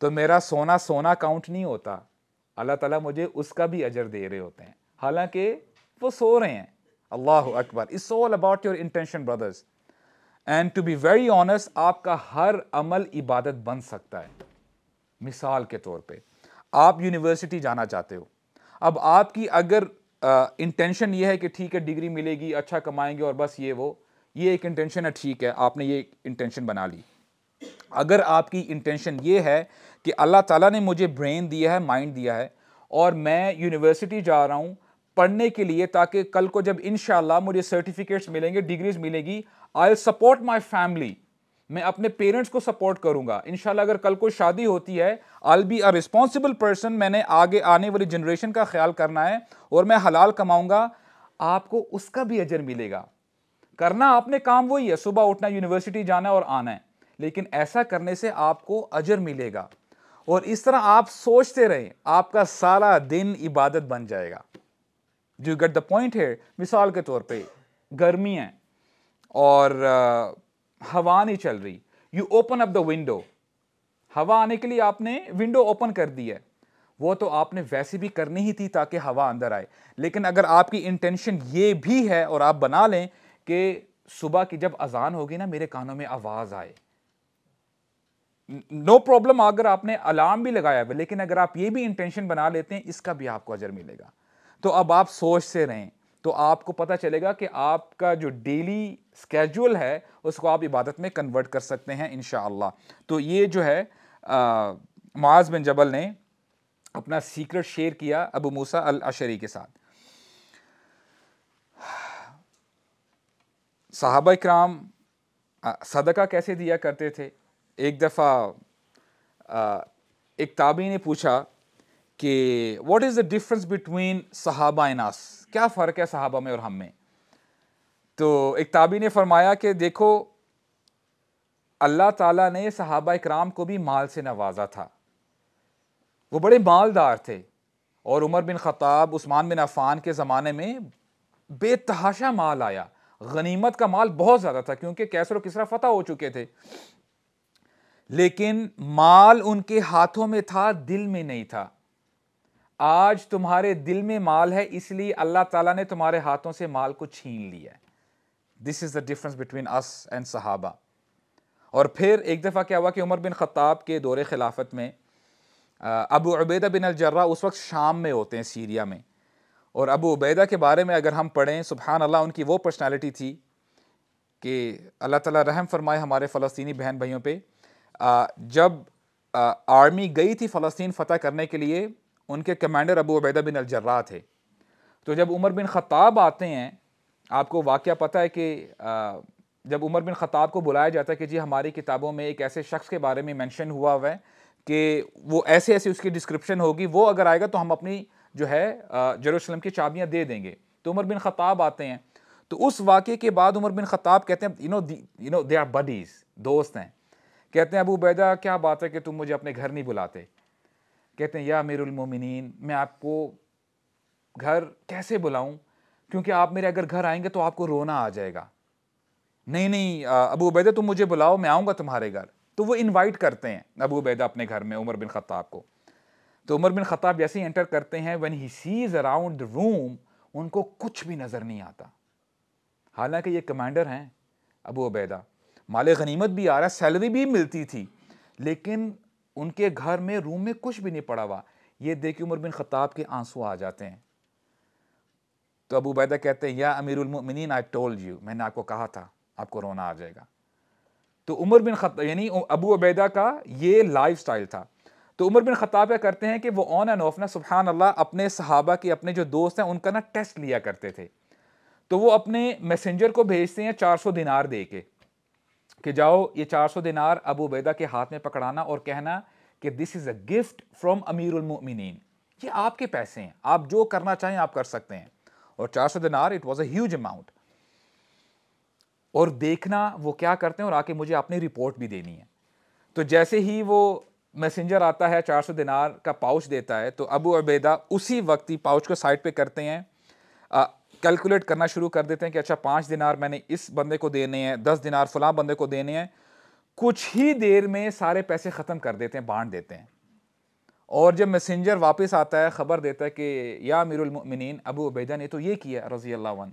तो मेरा सोना सोना काउंट नहीं होता। अल्लाह ताला मुझे उसका भी अजर दे रहे होते हैं। हालाँकि वो सो रहे हैं। अल्लाह Akbar. It's all about your intention brothers and to be very honest आपका हर अमल इबादत बन सकता है। मिसाल के तौर पे, आप यूनिवर्सिटी जाना चाहते हो। अब आपकी अगर इंटेंशन ये है कि ठीक है डिग्री मिलेगी अच्छा कमाएँगे और बस ये वो। ये एक इंटेंशन है, ठीक है, आपने ये इंटेंशन बना ली। अगर आपकी इंटेंशन ये है कि अल्लाह ताला ने मुझे ब्रेन दिया है माइंड दिया है, और मैं यूनिवर्सिटी जा रहा हूँ पढ़ने के लिए ताकि कल को जब इन मुझे सर्टिफिकेट्स मिलेंगे डिग्रीज मिलेगी आई सपोर्ट माई फैमिली मैं अपने पेरेंट्स को सपोर्ट करूँगा। इनशाला अगर कल को शादी होती है I be a responsible person मैंने आगे आने वाली जनरेशन का ख्याल करना है और मैं हलाल कमाऊँगा। आपको उसका भी अजर मिलेगा। करना आपने काम वही है, सुबह उठना यूनिवर्सिटी जाना और आना है। लेकिन ऐसा करने से आपको अजर मिलेगा। और इस तरह आप सोचते रहें, आपका सारा दिन इबादत बन जाएगा। जो गेट द पॉइंट है मिसाल के तौर पे, गर्मी है और हवा नहीं चल रही। You open up the window हवा आने के लिए आपने विंडो ओपन कर दी है। वो तो आपने वैसे भी करनी ही थी ताकि हवा अंदर आए। लेकिन अगर आपकी इंटेंशन ये भी है और आप बना लें कि सुबह की जब अजान होगी ना, मेरे कानों में आवाज़ आए। नो प्रॉब्लम अगर आपने अलार्म भी लगाया हुआ, लेकिन अगर आप ये भी इंटेंशन बना लेते हैं, इसका भी आपको अजर मिलेगा। तो अब आप सोच से रहें। तो आपको पता चलेगा कि आपका जो डेली स्केजुअल है, उसको आप इबादत में कन्वर्ट कर सकते हैं इन तो ये जो है माज बिन जबल ने अपना सीक्रेट शेयर किया अबू मूसा अल अशरी के साथ। साहबा कराम सदका कैसे दिया करते थे? एक दफ़ा एक ताबी ने पूछा कि what is the difference between सहाबा नास क्या फ़र्क है सहाबा में और हम में? तो एक ताबी ने फरमाया कि देखो, अल्लाह ताला ने सहाबा इकराम को भी माल से नवाजा था। वो बड़े मालदार थे और उमर बिन ख़ताब उस्मान बिन अफ़ान के ज़माने में बेतहाशा माल आया। गनीमत का माल बहुत ज़्यादा था, क्योंकि कैसर किसरा फतह हो चुके थे। लेकिन माल उनके हाथों में था, दिल में नहीं था। आज तुम्हारे दिल में माल है, इसलिए अल्लाह ताला ने तुम्हारे हाथों से माल को छीन लिया this is the difference between us and सहाबा और फिर एक दफ़ा क्या हुआ कि उमर बिन ख़त्ताब के दौरे खिलाफत में अबू उबैदा बिन अलजर्रा उस वक्त शाम में होते हैं, सीरिया में। और अबू उबैदा के बारे में अगर हम पढ़ें सुबहान अल्लाह उनकी वो पर्सनैलिटी थी कि अल्लाह ताला रहम फरमाए हमारे फ़लस्तनी बहन भाइयों पे जब आर्मी गई थी फ़लस्तीन फ़तह करने के लिए उनके commander Abu Ubaidah bin Aljarrah थे। तो जब उमर बिन ख़ताब आते हैं, आपको वाक़ पता है कि जब उमर बिन ख़ताब को बुलाया जाता है कि जी हमारी किताबों में एक ऐसे शख्स के बारे में मेंशन हुआ हुआ है कि वो ऐसे ऐसे उसकी डिस्क्रिप्शन होगी, वो अगर आएगा तो हम अपनी जो है जरूसलम की चाबियाँ दे देंगे। तो उमर बिन ख़ताब आते हैं। तो उस वाक़े के बाद उमर बिन ख़ताब कहते हैं you know you know they are buddies दोस्त हैं। कहते हैं, अबू बैदा क्या बात है कि तुम मुझे अपने घर नहीं बुलाते? कहते हैं, या मेरुलमोमिन मैं आपको घर कैसे बुलाऊं? क्योंकि आप मेरे अगर घर आएँगे तो आपको रोना आ जाएगा। नहीं नहीं अबू बैदा तुम मुझे बुलाओ, मैं आऊँगा तुम्हारे घर। तो वो इनवाइट करते हैं अबू उबैदा अपने घर में, उमर बिन ख़त्ताब को। तो उमर बिन ख़त्ताब जैसे ही एंटर करते हैं when he sees around the room उनको कुछ भी नज़र नहीं आता। हालाँकि ये कमांडर हैं अबू उबैदा। माल गनीमत भी आ रहा है सैलरी भी मिलती थी, लेकिन उनके घर में, रूम में कुछ भी नहीं पड़ा हुआ। ये देख उमर बिन ख़ताब के आँसू आ जाते हैं। तो अबू बैदा कहते हैं, या अमीरमिन आई टोल्ड यू मैंने आपको कहा था, आपको रोना आ जाएगा। तो उमर बिन खत्ताब यानी अबू उबैदा का ये लाइफ स्टाइल था। तो उमर बिन ख़त्ताब क्या करते हैं कि वो ऑन एंड ऑफ़ ना सुबहान अल्लाह अपने सहाबा के, अपने जो दोस्त हैं, उनका ना टेस्ट लिया करते थे। तो वो अपने मैसेंजर को भेजते हैं चार सौ दिनार दे के कि जाओ, ये 400 दिनार अबू उबैदा के हाथ में पकड़ाना और कहना कि this is a gift from अमीरमिन ये आपके पैसे हैं। आप जो करना चाहें, आप कर सकते हैं। और 400 दिनार it was a huge amount और देखना वो क्या करते हैं और आके मुझे अपनी रिपोर्ट भी देनी है। तो जैसे ही वो मैसेंजर आता है 400 दिनार का पाउच देता है तो अबू अबैदा उसी वक्त ही पाउच को साइड पे करते हैं। कैलकुलेट करना शुरू कर देते हैं कि अच्छा पाँच दिनार मैंने इस बंदे को देने हैं, दस दिनार फलां बंदे को देने हैं, कुछ ही देर में सारे पैसे ख़त्म कर देते हैं, बांट देते हैं। और जब मैसेंजर वापस आता है, ख़बर देता है कि, या मीरमिन अबू उबैदा ने तो ये किया रज़ी अल्लाह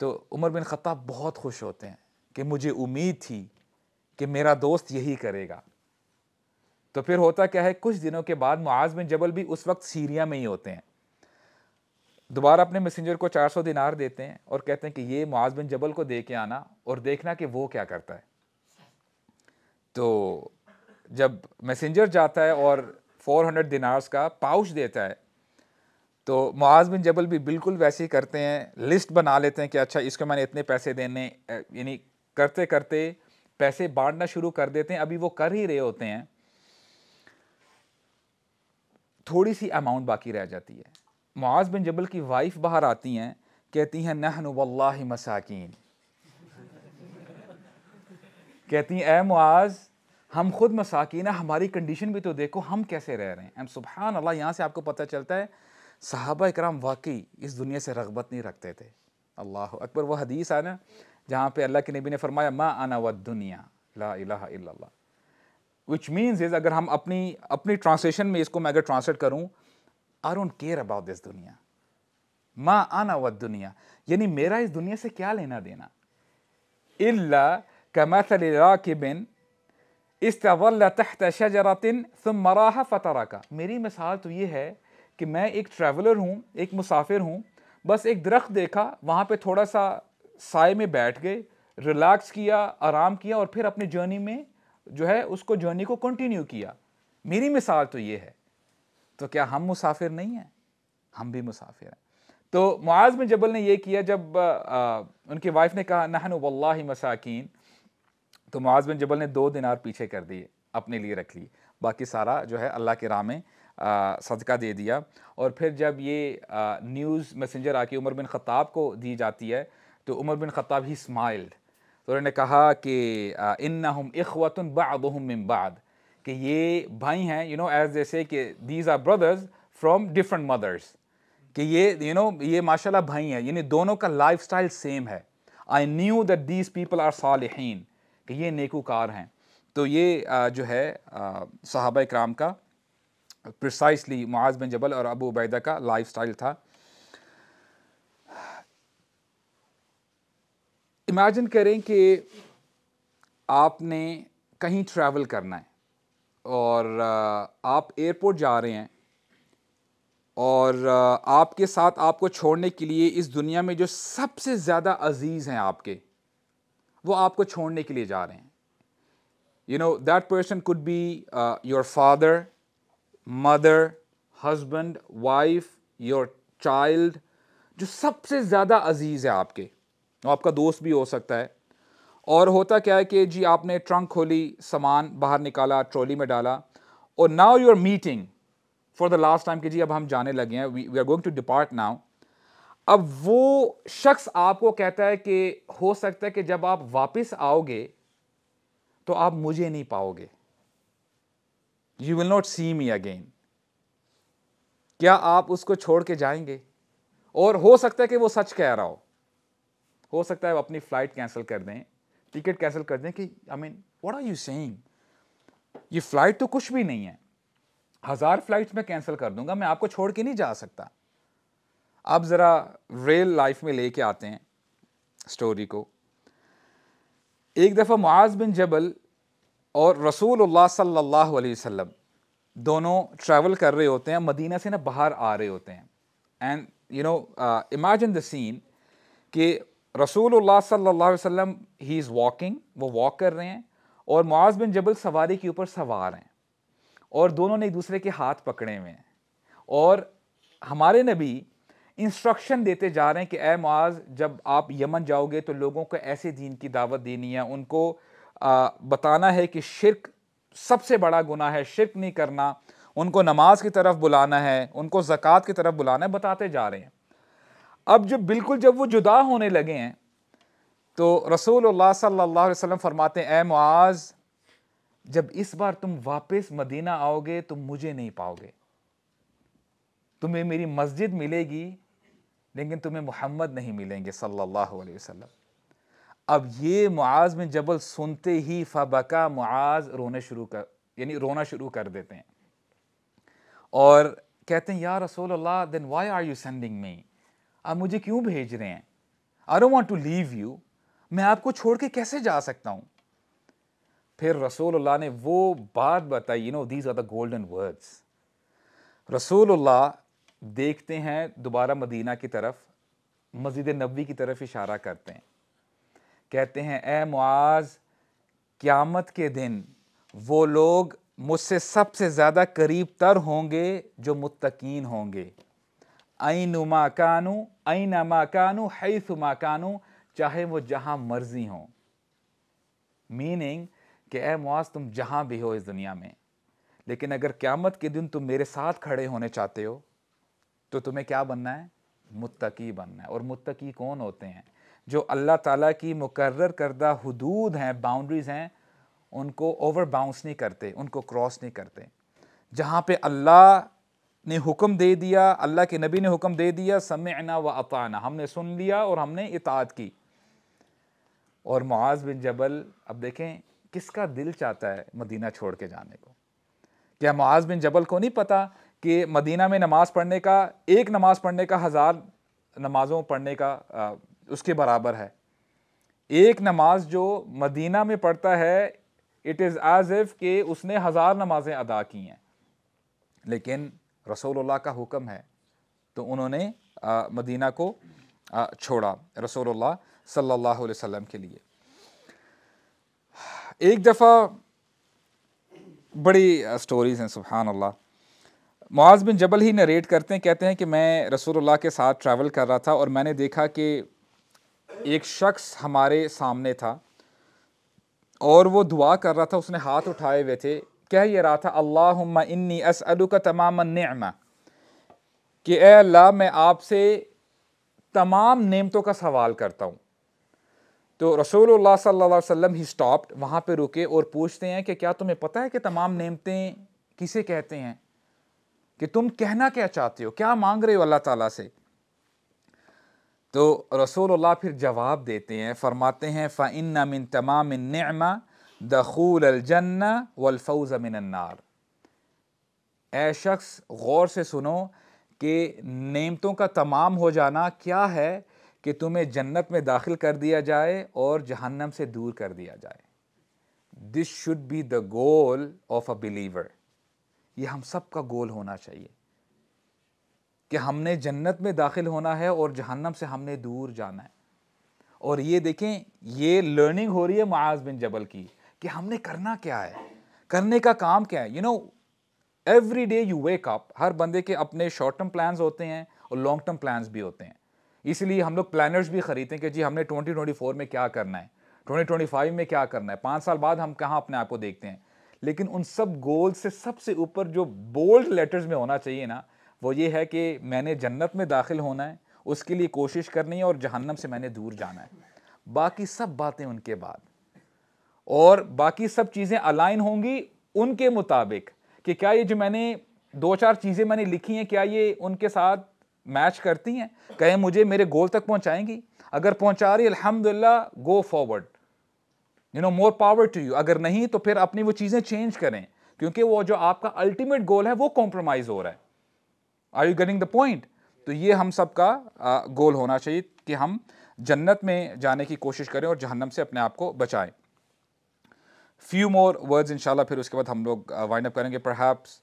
तो उमर बिन ख़त्ताब बहुत खुश होते हैं कि मुझे उम्मीद थी कि मेरा दोस्त यही करेगा। तो फिर होता क्या है, कुछ दिनों के बाद मुआज बिन जबल भी उस वक्त सीरिया में ही होते हैं। दोबारा अपने मैसेंजर को 400 दिनार देते हैं और कहते हैं कि ये मुआज बिन जबल को दे के आना और देखना कि वो क्या करता है। तो जब मैसेंजर जाता है और 400 दिनार्स का पाउच देता है तो मुआज बिन जबल भी बिल्कुल वैसे ही करते हैं लिस्ट बना लेते हैं कि अच्छा इसको मैंने इतने पैसे देने यानी करते करते पैसे बांटना शुरू कर देते हैं। अभी वो कर ही रहे होते हैं। थोड़ी सी अमाउंट बाकी रह जाती है। मुआज बिन जबल की वाइफ बाहर आती हैं, कहती हैं, नहन वल्लाह मसाकिन। कहती हैं, ए मुआज, हम खुद मसाकिन है, हमारी कंडीशन भी तो देखो, हम कैसे रह रहे हैं? एम सुबहान अल्लाह यहाँ से आपको पता चलता है, साहबा इकराम वाकई इस दुनिया से रगबत नहीं रखते थे। अल्लाह अकबर वह हदीस है ना, जहाँ पे अल्लाह के नबी ने फरमाया, मा आना व दुनिया, ला इलाहा इल्लल्लाह। विच मीन्स इज़ अगर हम अपनी अपनी ट्रांसलेशन में इसको मैं अगर ट्रांसलेट करूँ I don't care about this दुनिया। मा आना व दुनिया। यानी मेरा इस दुनिया से क्या लेना देना? इल्ला कमसल राकिबिन, इस्तवल्ल तहत शजरतिन थुम मराह फतरा का मेरी मिसाल तो ये है कि मैं एक ट्रैवलर हूँ, एक मुसाफिर हूँ, बस एक दरख्त देखा, वहाँ पे थोड़ा सा साय में बैठ गए रिलैक्स किया, आराम किया और फिर अपनी जर्नी में जो है उसको जर्नी को कंटिन्यू किया। मेरी मिसाल तो ये है। तो क्या हम मुसाफिर नहीं हैं? हम भी मुसाफिर हैं। तो मुआज में जबल ने यह किया जब आ, उनकी वाइफ ने कहा नहन वल्लाह मसाकिन। तो मुआज बिन जबल ने दो दिनार पीछे कर दिए अपने लिए रख ली बाकी सारा जो है अल्लाह के राह में सदका दे दिया। और फिर जब ये न्यूज़ मैसेंजर आके उमर बिन ख़त्ताब को दी जाती है तो उमर बिन ख़त्ताब ही स्माइल्ड। तो उन्होंने कहा कि इन हम इखवतन बाद कि ये भाई हैं यू नो एज जैसे कि these are brothers from different mothers कि ये यू you नो know, ये माशाल्लाह भाई हैं यानी दोनों का लाइफ स्टाइल सेम है। I knew that these people are सालहीन कि ये नेकूकार हैं। तो ये जो है सहाबा इक्राम का प्रिसाइसली मुआज बिन जबल और अबू उबैदा का लाइफ स्टाइल था। इमेजिन करें कि आपने कहीं ट्रैवल करना है। और आप एयरपोर्ट जा रहे हैं और आपके साथ आपको छोड़ने के लिए इस दुनिया में जो सबसे ज़्यादा अज़ीज़ हैं आपके, वो आपको छोड़ने के लिए जा रहे हैं। You know that person could be your father mother husband wife your child जो सबसे ज़्यादा अज़ीज़ है आपके। वो आपका दोस्त भी हो सकता है। और होता क्या है कि जी आपने ट्रंक खोली, सामान बाहर निकाला, ट्रॉली में डाला, और now you are meeting for the last time कि जी अब हम जाने लगे हैं we are going to depart now अब वो शख्स आपको कहता है कि हो सकता है कि जब आप वापस आओगे तो आप मुझे नहीं पाओगे। You will not see me again क्या आप उसको छोड़ के जाएँगे? और हो सकता है कि वो सच कह रहा हो। हो सकता है वो अपनी फ़्लाइट कैंसिल कर दें। टिकट कैंसिल कर दें कि I mean what are you saying ये फ़्लाइट तो कुछ भी नहीं है। हज़ार फ्लाइट्स मैं कैंसिल कर दूँगा, मैं आपको छोड़ के नहीं जा सकता। आप ज़रा रियल लाइफ में लेके आते हैं स्टोरी को। एक दफ़ा मुआज बिन जबल और रसूल सल्लल्लाहु अलैहि वसल्लम दोनों ट्रैवल कर रहे होते हैं, मदीना से ना बाहर आ रहे होते हैं। And you know imagine the scene कि रसूल वसल्लम ही इज़ वॉकिंग वो वॉक कर रहे हैं और मुआज बिन जबल सवारी के ऊपर सवार हैं और दोनों ने एक दूसरे के हाथ पकड़े हुए हैं और हमारे नबी इंस्ट्रक्शन देते जा रहे हैं कि ए मुआज जब आप यमन जाओगे तो लोगों को ऐसे दीन की दावत देनी है उनको आ, बताना है कि शिरक सबसे बड़ा गुना है शिरक नहीं करना उनको नमाज़ की तरफ़ बुलाना है उनको ज़क़़त की तरफ़ बुलाना है बताते जा रहे हैं। अब जब बिल्कुल जब वो जुदा होने लगे हैं तो रसूल सल्लल्लाहु अलैहि वसल्लम फरमाते हैं, ए मुआज, जब इस बार तुम वापस मदीना आओगे तो मुझे नहीं पाओगे। तुम्हें मेरी मस्जिद मिलेगी, लेकिन तुम्हें मोहम्मद नहीं मिलेंगे सल्लल्लाहु अलैहि वसल्लम। अब ये मुआज में जबल सुनते ही फ़बका मुआज रोने शुरू कर, यानी रोना शुरू कर देते हैं। और कहते हैं, या रसूल अल्लाह then why are you sending me आप मुझे क्यों भेज रहे हैं? I don't want to leave you मैं आपको छोड़ के कैसे जा सकता हूँ? फिर रसूलुल्लाह ने वो बात बताई you know these are the golden words रसूलुल्लाह देखते हैं दोबारा मदीना की तरफ़, मस्जिद नबी की तरफ़ इशारा करते हैं। कहते हैं, ए मुआज, क़्यामत के दिन वो लोग मुझसे सबसे ज़्यादा करीब तर होंगे जो मुत्तकीन होंगे। नुमा कानू नमा कानू हैसुमा कानू, चाहे वो जहाँ मर्ज़ी हों। मीनिंग कि ए मुआज, तुम जहाँ भी हो इस दुनिया में। लेकिन अगर क़्यामत के दिन तुम मेरे साथ खड़े होने चाहते हो तो तुम्हें क्या बनना है? मुत्तकी बनना है। और मुत्तकी कौन होते हैं? जो अल्लाह ताला की मुकर्र करदा हदूद हैं बाउंड्रीज़ हैं, उनको ओवर बाउंस नहीं करते, उनको क्रॉस नहीं करते। जहाँ पे अल्लाह ने हुक्म दे दिया अल्लाह के नबी ने हुक्म दे दिया समना व अताना। हमने सुन लिया और हमने इतात की। और मुआज बिन जबल अब देखें किसका दिल चाहता है मदीना छोड़ के जाने को? क्या मुआज बिन जबल को नहीं पता कि मदीना में नमाज़ पढ़ने का एक नमाज़ पढ़ने का हज़ार नमाज़ों पढ़ने का आ, उसके बराबर है? एक नमाज़ जो मदीना में पढ़ता है इट इज़ एज इफ़ के उसने हज़ार नमाजें अदा की हैं। लेकिन रसूलुल्लाह का हुक्म है तो उन्होंने मदीना को छोड़ा रसोल्ला सल्लल्लाहु अलैहि वसल्लम के लिए। एक दफ़ा बड़ी स्टोरीज़ हैं सुबहान अल्लाह मुआज बिन जबल ही नरेट करते हैं, कहते हैं कि मैं रसूलुल्लाह के साथ ट्रैवल कर रहा था और मैंने देखा कि एक शख्स हमारे सामने था और वो दुआ कर रहा था, उसने हाथ उठाए हुए थे कह ये रहा था अल्लाह इन्नी असअलु का तमाम नमा कि अल्लाह, मैं आपसे तमाम नेमतों का सवाल करता हूँ। तो रसूलुल्लाह सल्लल्लाहु अलैहि वसल्लम ही स्टॉप्ड वहाँ पे रुके और पूछते हैं कि, क्या तुम्हें पता है कि तमाम नेमतें किसे कहते हैं? कि तुम कहना क्या चाहते हो? क्या मांग रहे हो अल्लाह ताला से? तो रसूलुल्लाह फिर जवाब देते हैं, फरमाते हैं फ़िन मिन तमाम नमा दखूल अलजन्ना वलफ़ौज़ मिनन्नार ए शख्स गौर से सुनो कि नेमतों का तमाम हो जाना क्या है कि तुम्हें जन्नत में दाखिल कर दिया जाए और जहन्नम से दूर कर दिया जाए this should be the goal of a believer ये हम सब का गोल होना चाहिए कि हमने जन्नत में दाखिल होना है और जहन्नम से हमने दूर जाना है और ये देखें ये लर्निंग हो रही है मुआज बिन जबल की कि हमने करना क्या है? करने का काम क्या है? You know every day you wake up हर बंदे के अपने शॉर्ट टर्म प्लान्स होते हैं और लॉन्ग टर्म प्लान्स भी होते हैं। इसलिए हम लोग प्लानर्स भी ख़रीदते हैं कि जी, हमने 2024 में क्या करना है? 2025 में क्या करना है? पाँच साल बाद हम कहाँ अपने आप को देखते हैं? लेकिन उन सब गोल से सबसे ऊपर जो बोल्ड लेटर्स में होना चाहिए ना, वो ये है कि मैंने जन्नत में दाखिल होना है, उसके लिए कोशिश करनी है और जहन्नम से मैंने दूर जाना है। बाकी सब बातें उनके बाद। और बाकी सब चीज़ें अलाइन होंगी उनके मुताबिक कि क्या ये जो मैंने दो चार चीज़ें मैंने लिखी हैं, क्या ये उनके साथ मैच करती हैं? कहें मुझे मेरे गोल तक पहुंचाएँगी? अगर पहुँचा रही, अल्हम्दुलिल्लाह go forward you know more power to you अगर नहीं तो फिर अपनी वो चीज़ें चेंज करें, क्योंकि वो जो आपका अल्टीमेट गोल है, वो कॉम्प्रोमाइज़ हो रहा है। Are you getting the point तो ये हम सब का गोल होना चाहिए कि हम जन्नत में जाने की कोशिश करें और जहन्नम से अपने आप को बचाएँ। फ्यू मोर वर्ड्स इंशाल्लाह फिर उसके बाद हम लोग वाइंड अप करेंगे. परहैप्स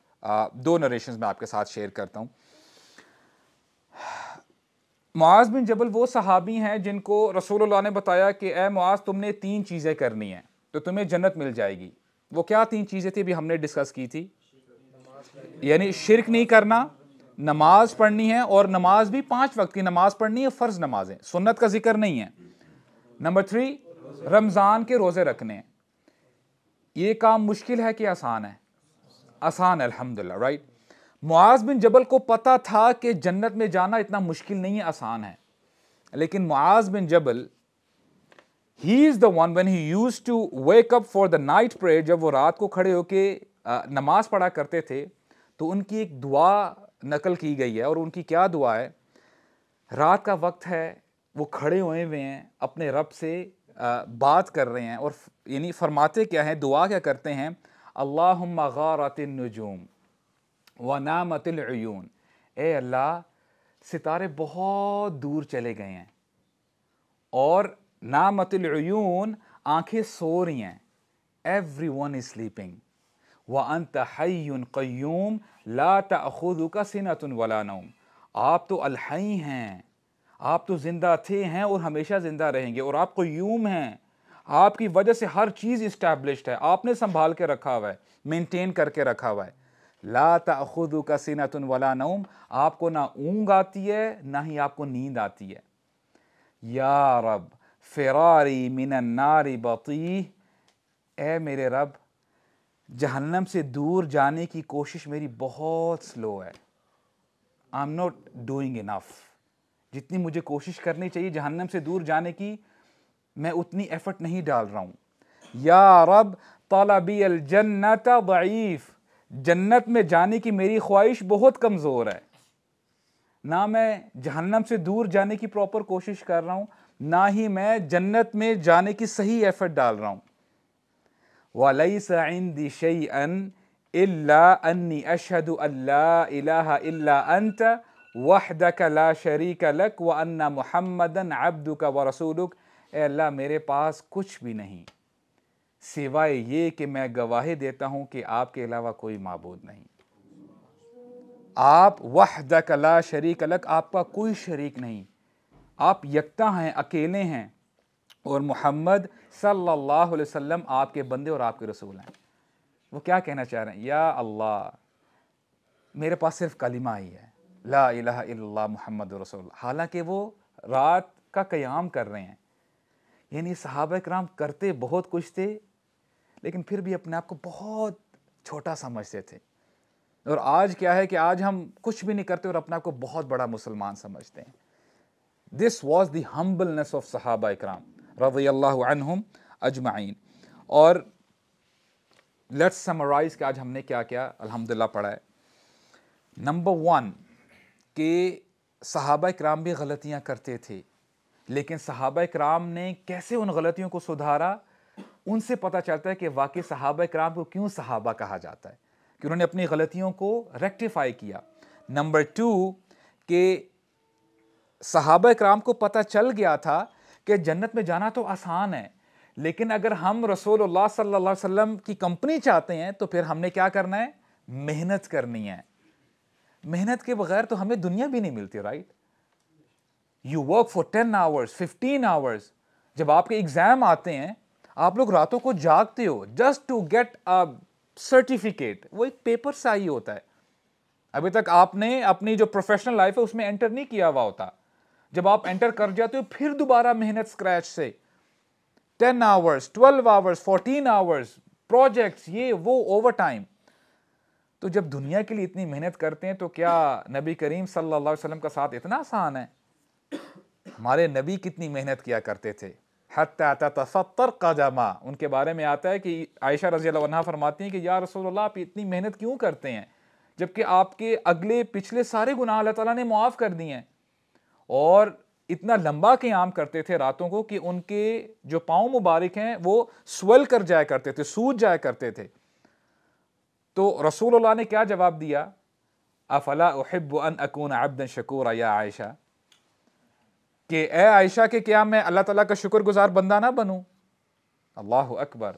दो नरेशन मैं आपके साथ शेयर करता हूँ. मुआज बिन जबल वो सहाबी हैं जिनको रसूलुल्लाह ने बताया कि ए मुआज, तुमने तीन चीज़ें करनी हैं तो तुम्हें जन्नत मिल जाएगी. वो क्या तीन चीज़ें थी अभी हमने डिस्कस की थी? यानी शिरक नहीं करना, नमाज़ पढ़नी है और नमाज़ भी पाँच वक्त की नमाज़ पढ़नी है, फ़र्ज़ नमाजें। सुन्नत का ज़िक्र नहीं है। नंबर थ्री रमज़ान के रोज़े रखने हैं। ये काम मुश्किल है कि आसान है? आसान अल्हम्दुलिल्लाह राइट मुआज बिन जबल को पता था कि जन्नत में जाना इतना मुश्किल नहीं है, आसान है। लेकिन Muaz bin Jabal he is the one when he used to wake up for the night prayer जब वो रात को खड़े होके नमाज़ पढ़ा करते थे तो उनकी एक दुआ नकल की गई है, और उनकी क्या दुआ है? रात का वक्त है, वो खड़े हुए हुए हैं अपने रब से बात कर रहे हैं और यानी फरमाते क्या हैं, दुआ क्या करते हैं? अल्लाह व नामतलून ए अल्लाह, सितारे बहुत दूर चले गए हैं और नामतलून आँखें सो रही हैं। एवरी वन इज़ स्लीपिंग व अंत हय्युन क़य्यूम, ला तअखुदुका सिनतुन वला नौम आप तो अलहई हैं। आप तो ज़िंदा थे, हैं और हमेशा ज़िंदा रहेंगे और आप क़य्यूम हैं। आपकी वजह से हर चीज़ इस्टेब्लिश्ड है। आपने संभाल के रखा हुआ है मेनटेन करके रखा हुआ है। ला तखुद का सीनतन वला नऊम, आपको ना ऊँग आती है, ना ही आपको नींद आती है। या रब, फ़रारी मिन नारी बती, ए मेरे रब, जहन्नम से दूर जाने की कोशिश मेरी बहुत स्लो है। I am not doing enough जितनी मुझे कोशिश करनी चाहिए जहन्नम से दूर जाने की, मैं उतनी एफर्ट नहीं डाल रहा हूँ। या रब, तलबी जन्नत दईफ़। जन्नत में जाने की मेरी ख्वाहिश बहुत कमज़ोर है। ना मैं जहन्नम से दूर जाने की प्रॉपर कोशिश कर रहा हूँ, ना ही मैं जन्नत में जाने की सही एफर्ट डाल रहा हूँ। वलई सईंदी शई अन अन्नी अशहद अल्लाह इल्ला अंत। वहदक ला शरीक लक व अन्ना मुहम्मदन अब्दुका व रसूलुक। अल्लाह, मेरे पास कुछ भी नहीं, सिवाय ये कि मैं गवाही देता हूँ कि आपके अलावा कोई मबूद नहीं। आप वहदक ला शरीक लक, आपका कोई शरीक नहीं। आप यकता हैं, अकेले हैं, और मोहम्मद सल्लल्लाहु अलैहि वसल्लम आपके बंदे और आपके रसूल हैं। वो क्या कहना चाह रहे हैं? या अल्लाह, मेरे पास सिर्फ़ कलिमा ही है। ला इल्लल्लाह मोहम्मद रसूल हालाँकि वो रात का क़याम कर रहे हैं। यानी सहाबा कराम करते बहुत कुछ थे, लेकिन फिर भी अपने आप को बहुत छोटा समझते थे। और आज क्या है कि आज हम कुछ भी नहीं करते और अपने आप को बहुत बड़ा मुसलमान समझते हैं। This was the humbleness of सहाबा इकराम रज़ी अजमाइन और लेट्स समराइज कि आज हमने क्या क्या, अल्हम्दुलिल्लाह पढ़ा है। नंबर वन कि सहाबा कराम भी गलतियाँ करते थे, लेकिन सहाबा कराम ने कैसे उन गलतियों को सुधारा? उनसे पता चलता है कि वाकई सहाबा कराम को क्यों सहाबा कहा जाता है, कि उन्होंने अपनी गलतियों को रेक्टिफाई किया। नंबर टू, कि सहाबा कराम को पता चल गया था कि जन्नत में जाना तो आसान है, लेकिन अगर हम सल्लल्लाहु अलैहि वसल्लम की कंपनी चाहते हैं तो फिर हमने क्या करना है? मेहनत करनी है। मेहनत के बगैर तो हमें दुनिया भी नहीं मिलती right you work for ten hours fifteen hours जब आपके एग्ज़ाम आते हैं, आप लोग रातों को जागते हो just to get a certificate वो एक पेपर सा ही होता है। अभी तक आपने अपनी जो प्रोफेशनल लाइफ है, उसमें एंटर नहीं किया हुआ होता। जब आप एंटर कर जाते हो, फिर दोबारा मेहनत स्क्रैच से। Ten hours twelve hours fourteen hours projects ये, वो ओवर टाइम तो जब दुनिया के लिए इतनी मेहनत करते हैं तो क्या नबी करीम सल्लल्लाहु अलैहि वसल्लम का साथ इतना आसान है? हमारे नबी कितनी मेहनत किया करते थे। तसत्तर का जमा उनके बारे में आता है कि आयशा रज़ी अल्लाह फरमाती हैं कि, या रसूल आप इतनी मेहनत क्यों करते हैं? जबकि आपके अगले पिछले सारे गुनाह अल्लाह ताला ने मुआफ़ कर दिए हैं। और इतना लंबा क़याम करते थे रातों को कि उनके जो पाँव मुबारक हैं, वो स्वेल कर जाया करते थे, सूज जाया करते थे। तो रसूल ने क्या जवाब दिया? अफला उहिब अन अकून शकूर, या आयशा? कि ए आयशा के क्या मैं अल्लाह ताला का शुक्रगुजार बंदा ना बनूं? अल्लाह अकबर।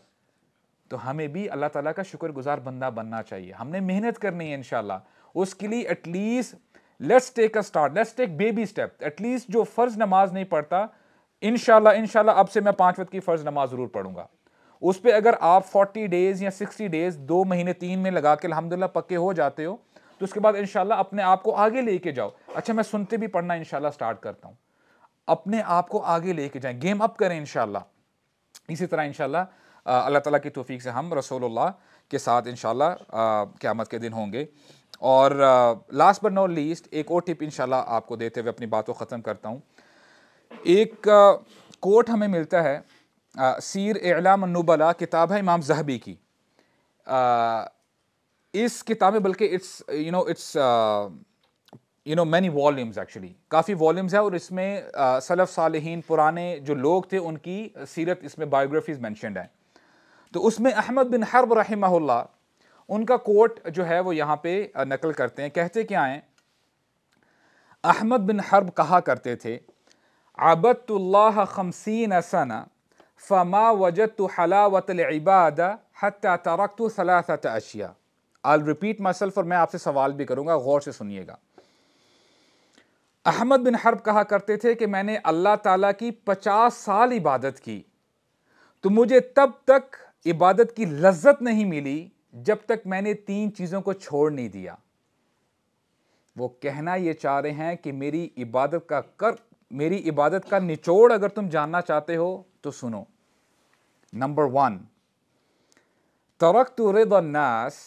तो हमें भी अल्लाह ताला का शुक्रगुजार बंदा बनना चाहिए। हमने मेहनत करनी है इनशाला उसके लिए at least let's take a start let's take baby step at least जो फ़र्ज़ नमाज़ नहीं पढ़ता इनशाला इनशाला अब से मैं पाँच वक्त की फ़र्ज़ नमाज़ ज़रूर पढ़ूँगा। उस पर अगर आप फोर्टी डेज़ या सिक्सटी डेज़, दो महीने, तीन में लगा के अलहमदिल्ला पक्के हो जाते हो तो उसके बाद इनशाला अपने आप को आगे लेके जाओ। अच्छा मैं सुनते भी पढ़ना इनशाला स्टार्ट करता हूँ। अपने आप को आगे लेके जाएँ, गेम अप करें इनशाला इसी तरह इनशाला अल्लाह ताला की तौफीक से हम रसूलुल्लाह के साथ इनशाला क़्यामत के दिन होंगे। और लास्ट बट नॉट लीस्ट एक और टिप इनशाला आपको देते हुए अपनी बात को ख़त्म करता हूँ। एक कोट हमें मिलता है सीर एलाम नुबला किताब है इमाम जहबी की। आ, इस किताब में बल्कि it's you know it's you know many volumes actually काफ़ी वॉल्यूम्स है और इसमें सलफ़ सालहीन पुराने जो लोग थे उनकी सीरत इसमें बायोग्राफीज मैंशनड हैं। तो उसमें अहमद बिन हर्ब रहीमहुल्ला उनका कोट जो है वो यहाँ पे नकल करते हैं। कहते क्या हैं? अहमद बिन हर्ब कहा करते थे आबतुल्लाह खमसीन सना फ़मा वजद तो हलावतलबाद हत्या तरक तो सलासत अशिया आई रिपीट माई और मैं आपसे सवाल भी करूँगा, गौर से सुनिएगा। अहमद बिन हर्ब कहा करते थे कि मैंने अल्लाह ताला की पचास साल इबादत की। तो मुझे तब तक इबादत की लज्जत नहीं मिली जब तक मैंने तीन चीज़ों को छोड़ नहीं दिया। वो कहना ये चाह रहे हैं कि मेरी इबादत का कर, मेरी इबादत का निचोड़ अगर तुम जानना चाहते हो तो सुनो। वन तरक तो रिदनास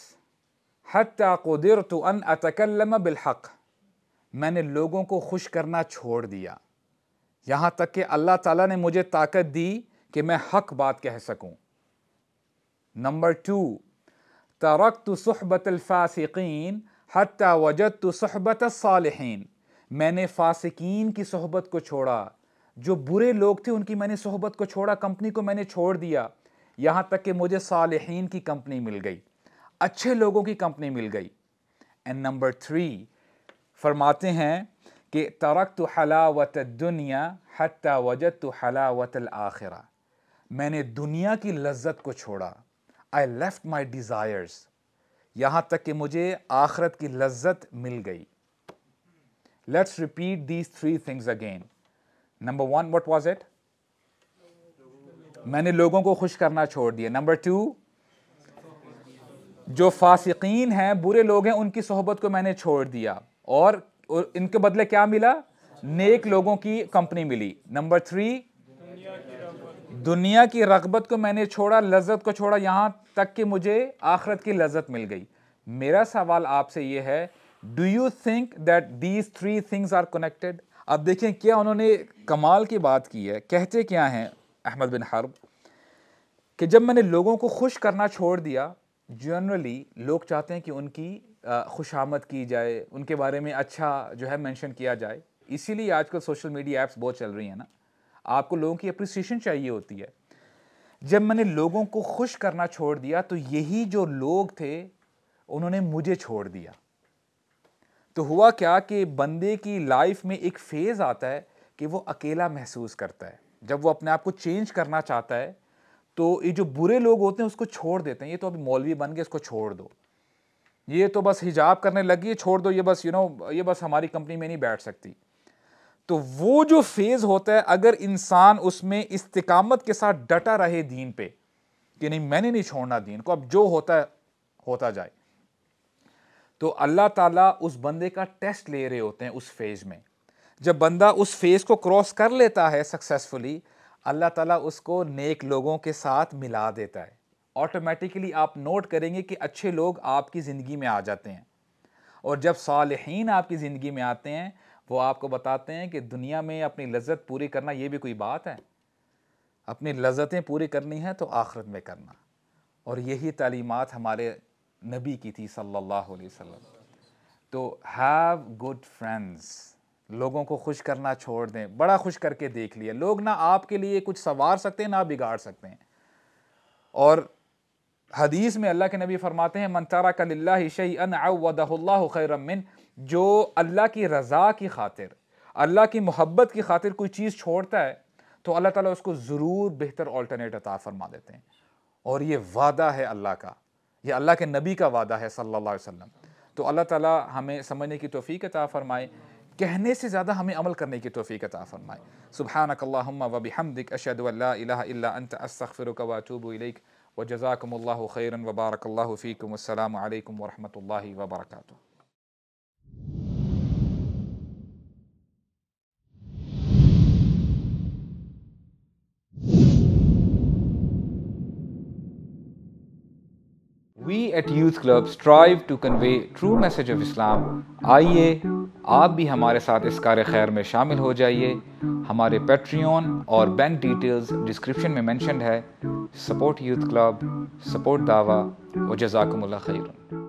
हत्या कुदिर तो अन अतकल्लम बिलहक मैंने लोगों को खुश करना छोड़ दिया। यहाँ तक कि अल्लाह ताला ने मुझे ताकत दी कि मैं हक बात कह सकूँ। नंबर टू तरक तो सहबत फ़ासिकीन हत्या वजद तो सहबत सालहीन मैंने फ़ासिकीन की सोहबत को छोड़ा। जो बुरे लोग थे, उनकी मैंने सोहबत को छोड़ा, कंपनी को मैंने छोड़ दिया। यहाँ तक कि मुझे सालहीन की कंपनी मिल गई, अच्छे लोगों की कंपनी मिल गई। एंड नंबर थ्री फरमाते हैं कि तरक तो हलावत दुनिया हत्या वजद तो हलावत आखिरा। मैंने दुनिया की लज्जत को छोड़ा। आई लेफ़्ट माई डिज़ायर्स यहाँ तक कि मुझे आखरत की लज्जत मिल गई। Let's repeat these three things again number one what was it मैंने लोगों को खुश करना छोड़ दिया। नंबर टू जो फासिकीन हैं, बुरे लोग हैं, उनकी सोहबत को मैंने छोड़ दिया। और इनके बदले क्या मिला? नेक लोगों की कंपनी मिली। नंबर थ्री दुनिया की रगबत को मैंने छोड़ा, लज्जत को छोड़ा, यहाँ तक कि मुझे आखरत की लज्जत मिल गई। मेरा सवाल आपसे यह है do you think that these three things are connected अब देखें क्या उन्होंने कमाल की बात की है। कहते क्या हैं अहमद बिन हर्ब? कि जब मैंने लोगों को खुश करना छोड़ दिया जनरली लोग चाहते हैं कि उनकी खुशामद की जाए, उनके बारे में अच्छा जो है मेंशन किया जाए। इसीलिए आजकल सोशल मीडिया ऐप्स बहुत चल रही हैं ना। आपको लोगों की अप्रिसिएशन चाहिए होती है। जब मैंने लोगों को खुश करना छोड़ दिया तो यही जो लोग थे, उन्होंने मुझे छोड़ दिया। तो हुआ क्या कि बंदे की लाइफ में एक फ़ेज़ आता है कि वो अकेला महसूस करता है। जब वो अपने आप को चेंज करना चाहता है तो ये जो बुरे लोग होते हैं उसको छोड़ देते हैं। ये तो अभी मौलवी बन गए इसको छोड़ दो। ये तो बस हिजाब करने लगी है छोड़ दो ये बस यू you नो know, ये बस हमारी कंपनी में नहीं बैठ सकती। तो वो जो फ़ेज़ होता है अगर इंसान उसमें इस्तिकामत के साथ डटा रहे दीन पे कि नहीं मैंने नहीं छोड़ना दीन को अब जो होता है होता जाए। तो अल्लाह ताला उस बंदे का टेस्ट ले रहे होते हैं उस फ़ेज़ में। जब बंदा उस फ़ेज़ को क्रॉस कर लेता है सक्सेसफुली अल्लाह ताला उसको नेक लोगों के साथ मिला देता है। ऑटोमेटिकली आप नोट करेंगे कि अच्छे लोग आपकी ज़िंदगी में आ जाते हैं। और जब सालहीन आपकी ज़िंदगी में आते हैं, वो आपको बताते हैं कि दुनिया में अपनी लज्जत पूरी करना ये भी कोई बात है। अपनी लज्जतें पूरी करनी है तो आखरत में करना। और यही तालीमत हमारे नबी की थी सल्लल्लाहु अलैहि वसल्लम। तो हैव गुड फ्रेंड्स लोगों को खुश करना छोड़ दें, बड़ा खुश करके देख लिया लोग ना आपके लिए कुछ संवार सकते हैं, ना बिगाड़ सकते हैं। और हदीस में अल्लाह के नबी फरमाते हैं मनतारा कल्ला शई अन खैरमिन जो अल्लाह की रज़ा की खातिर, अल्लाह की मोहब्बत की खातिर कोई चीज़ छोड़ता है तो अल्लाह ताला उसको ज़रूर बेहतर ऑल्टरनेट अता फरमा देते हैं। और ये वादा है अल्लाह का। ये अल्लाह के नबी का वादा है अलैहि वसल्लम। तो अल्लाह ताला हमें समझने की तोफ़ी अता फ़रमाए, कहने से ज़्यादा हमें अमल करने की तोफ़ी अता फ़रमाए। सुबह अल्लाहुम्मा व बिहम्दिक अशहदु अल्ला इलाहा इल्ला अंत, अस्तगफिरुक व अतूबु व जज़ाकुमुल्लाहु खैरन वबारकल्ला फ़ीकम्स वरम्ह अस्सलामु अलैकुम व व at We at Youth Club strive to convey true message of Islam. आइए, आप भी हमारे साथ इस कार्य खैर में शामिल हो जाइए। हमारे पेट्रियन और बैंक डिटेल्स डिस्क्रिप्शन में मैंशनड है। सपोर्ट यूथ क्लब सपोर्ट दावा, और जजाकमल खैर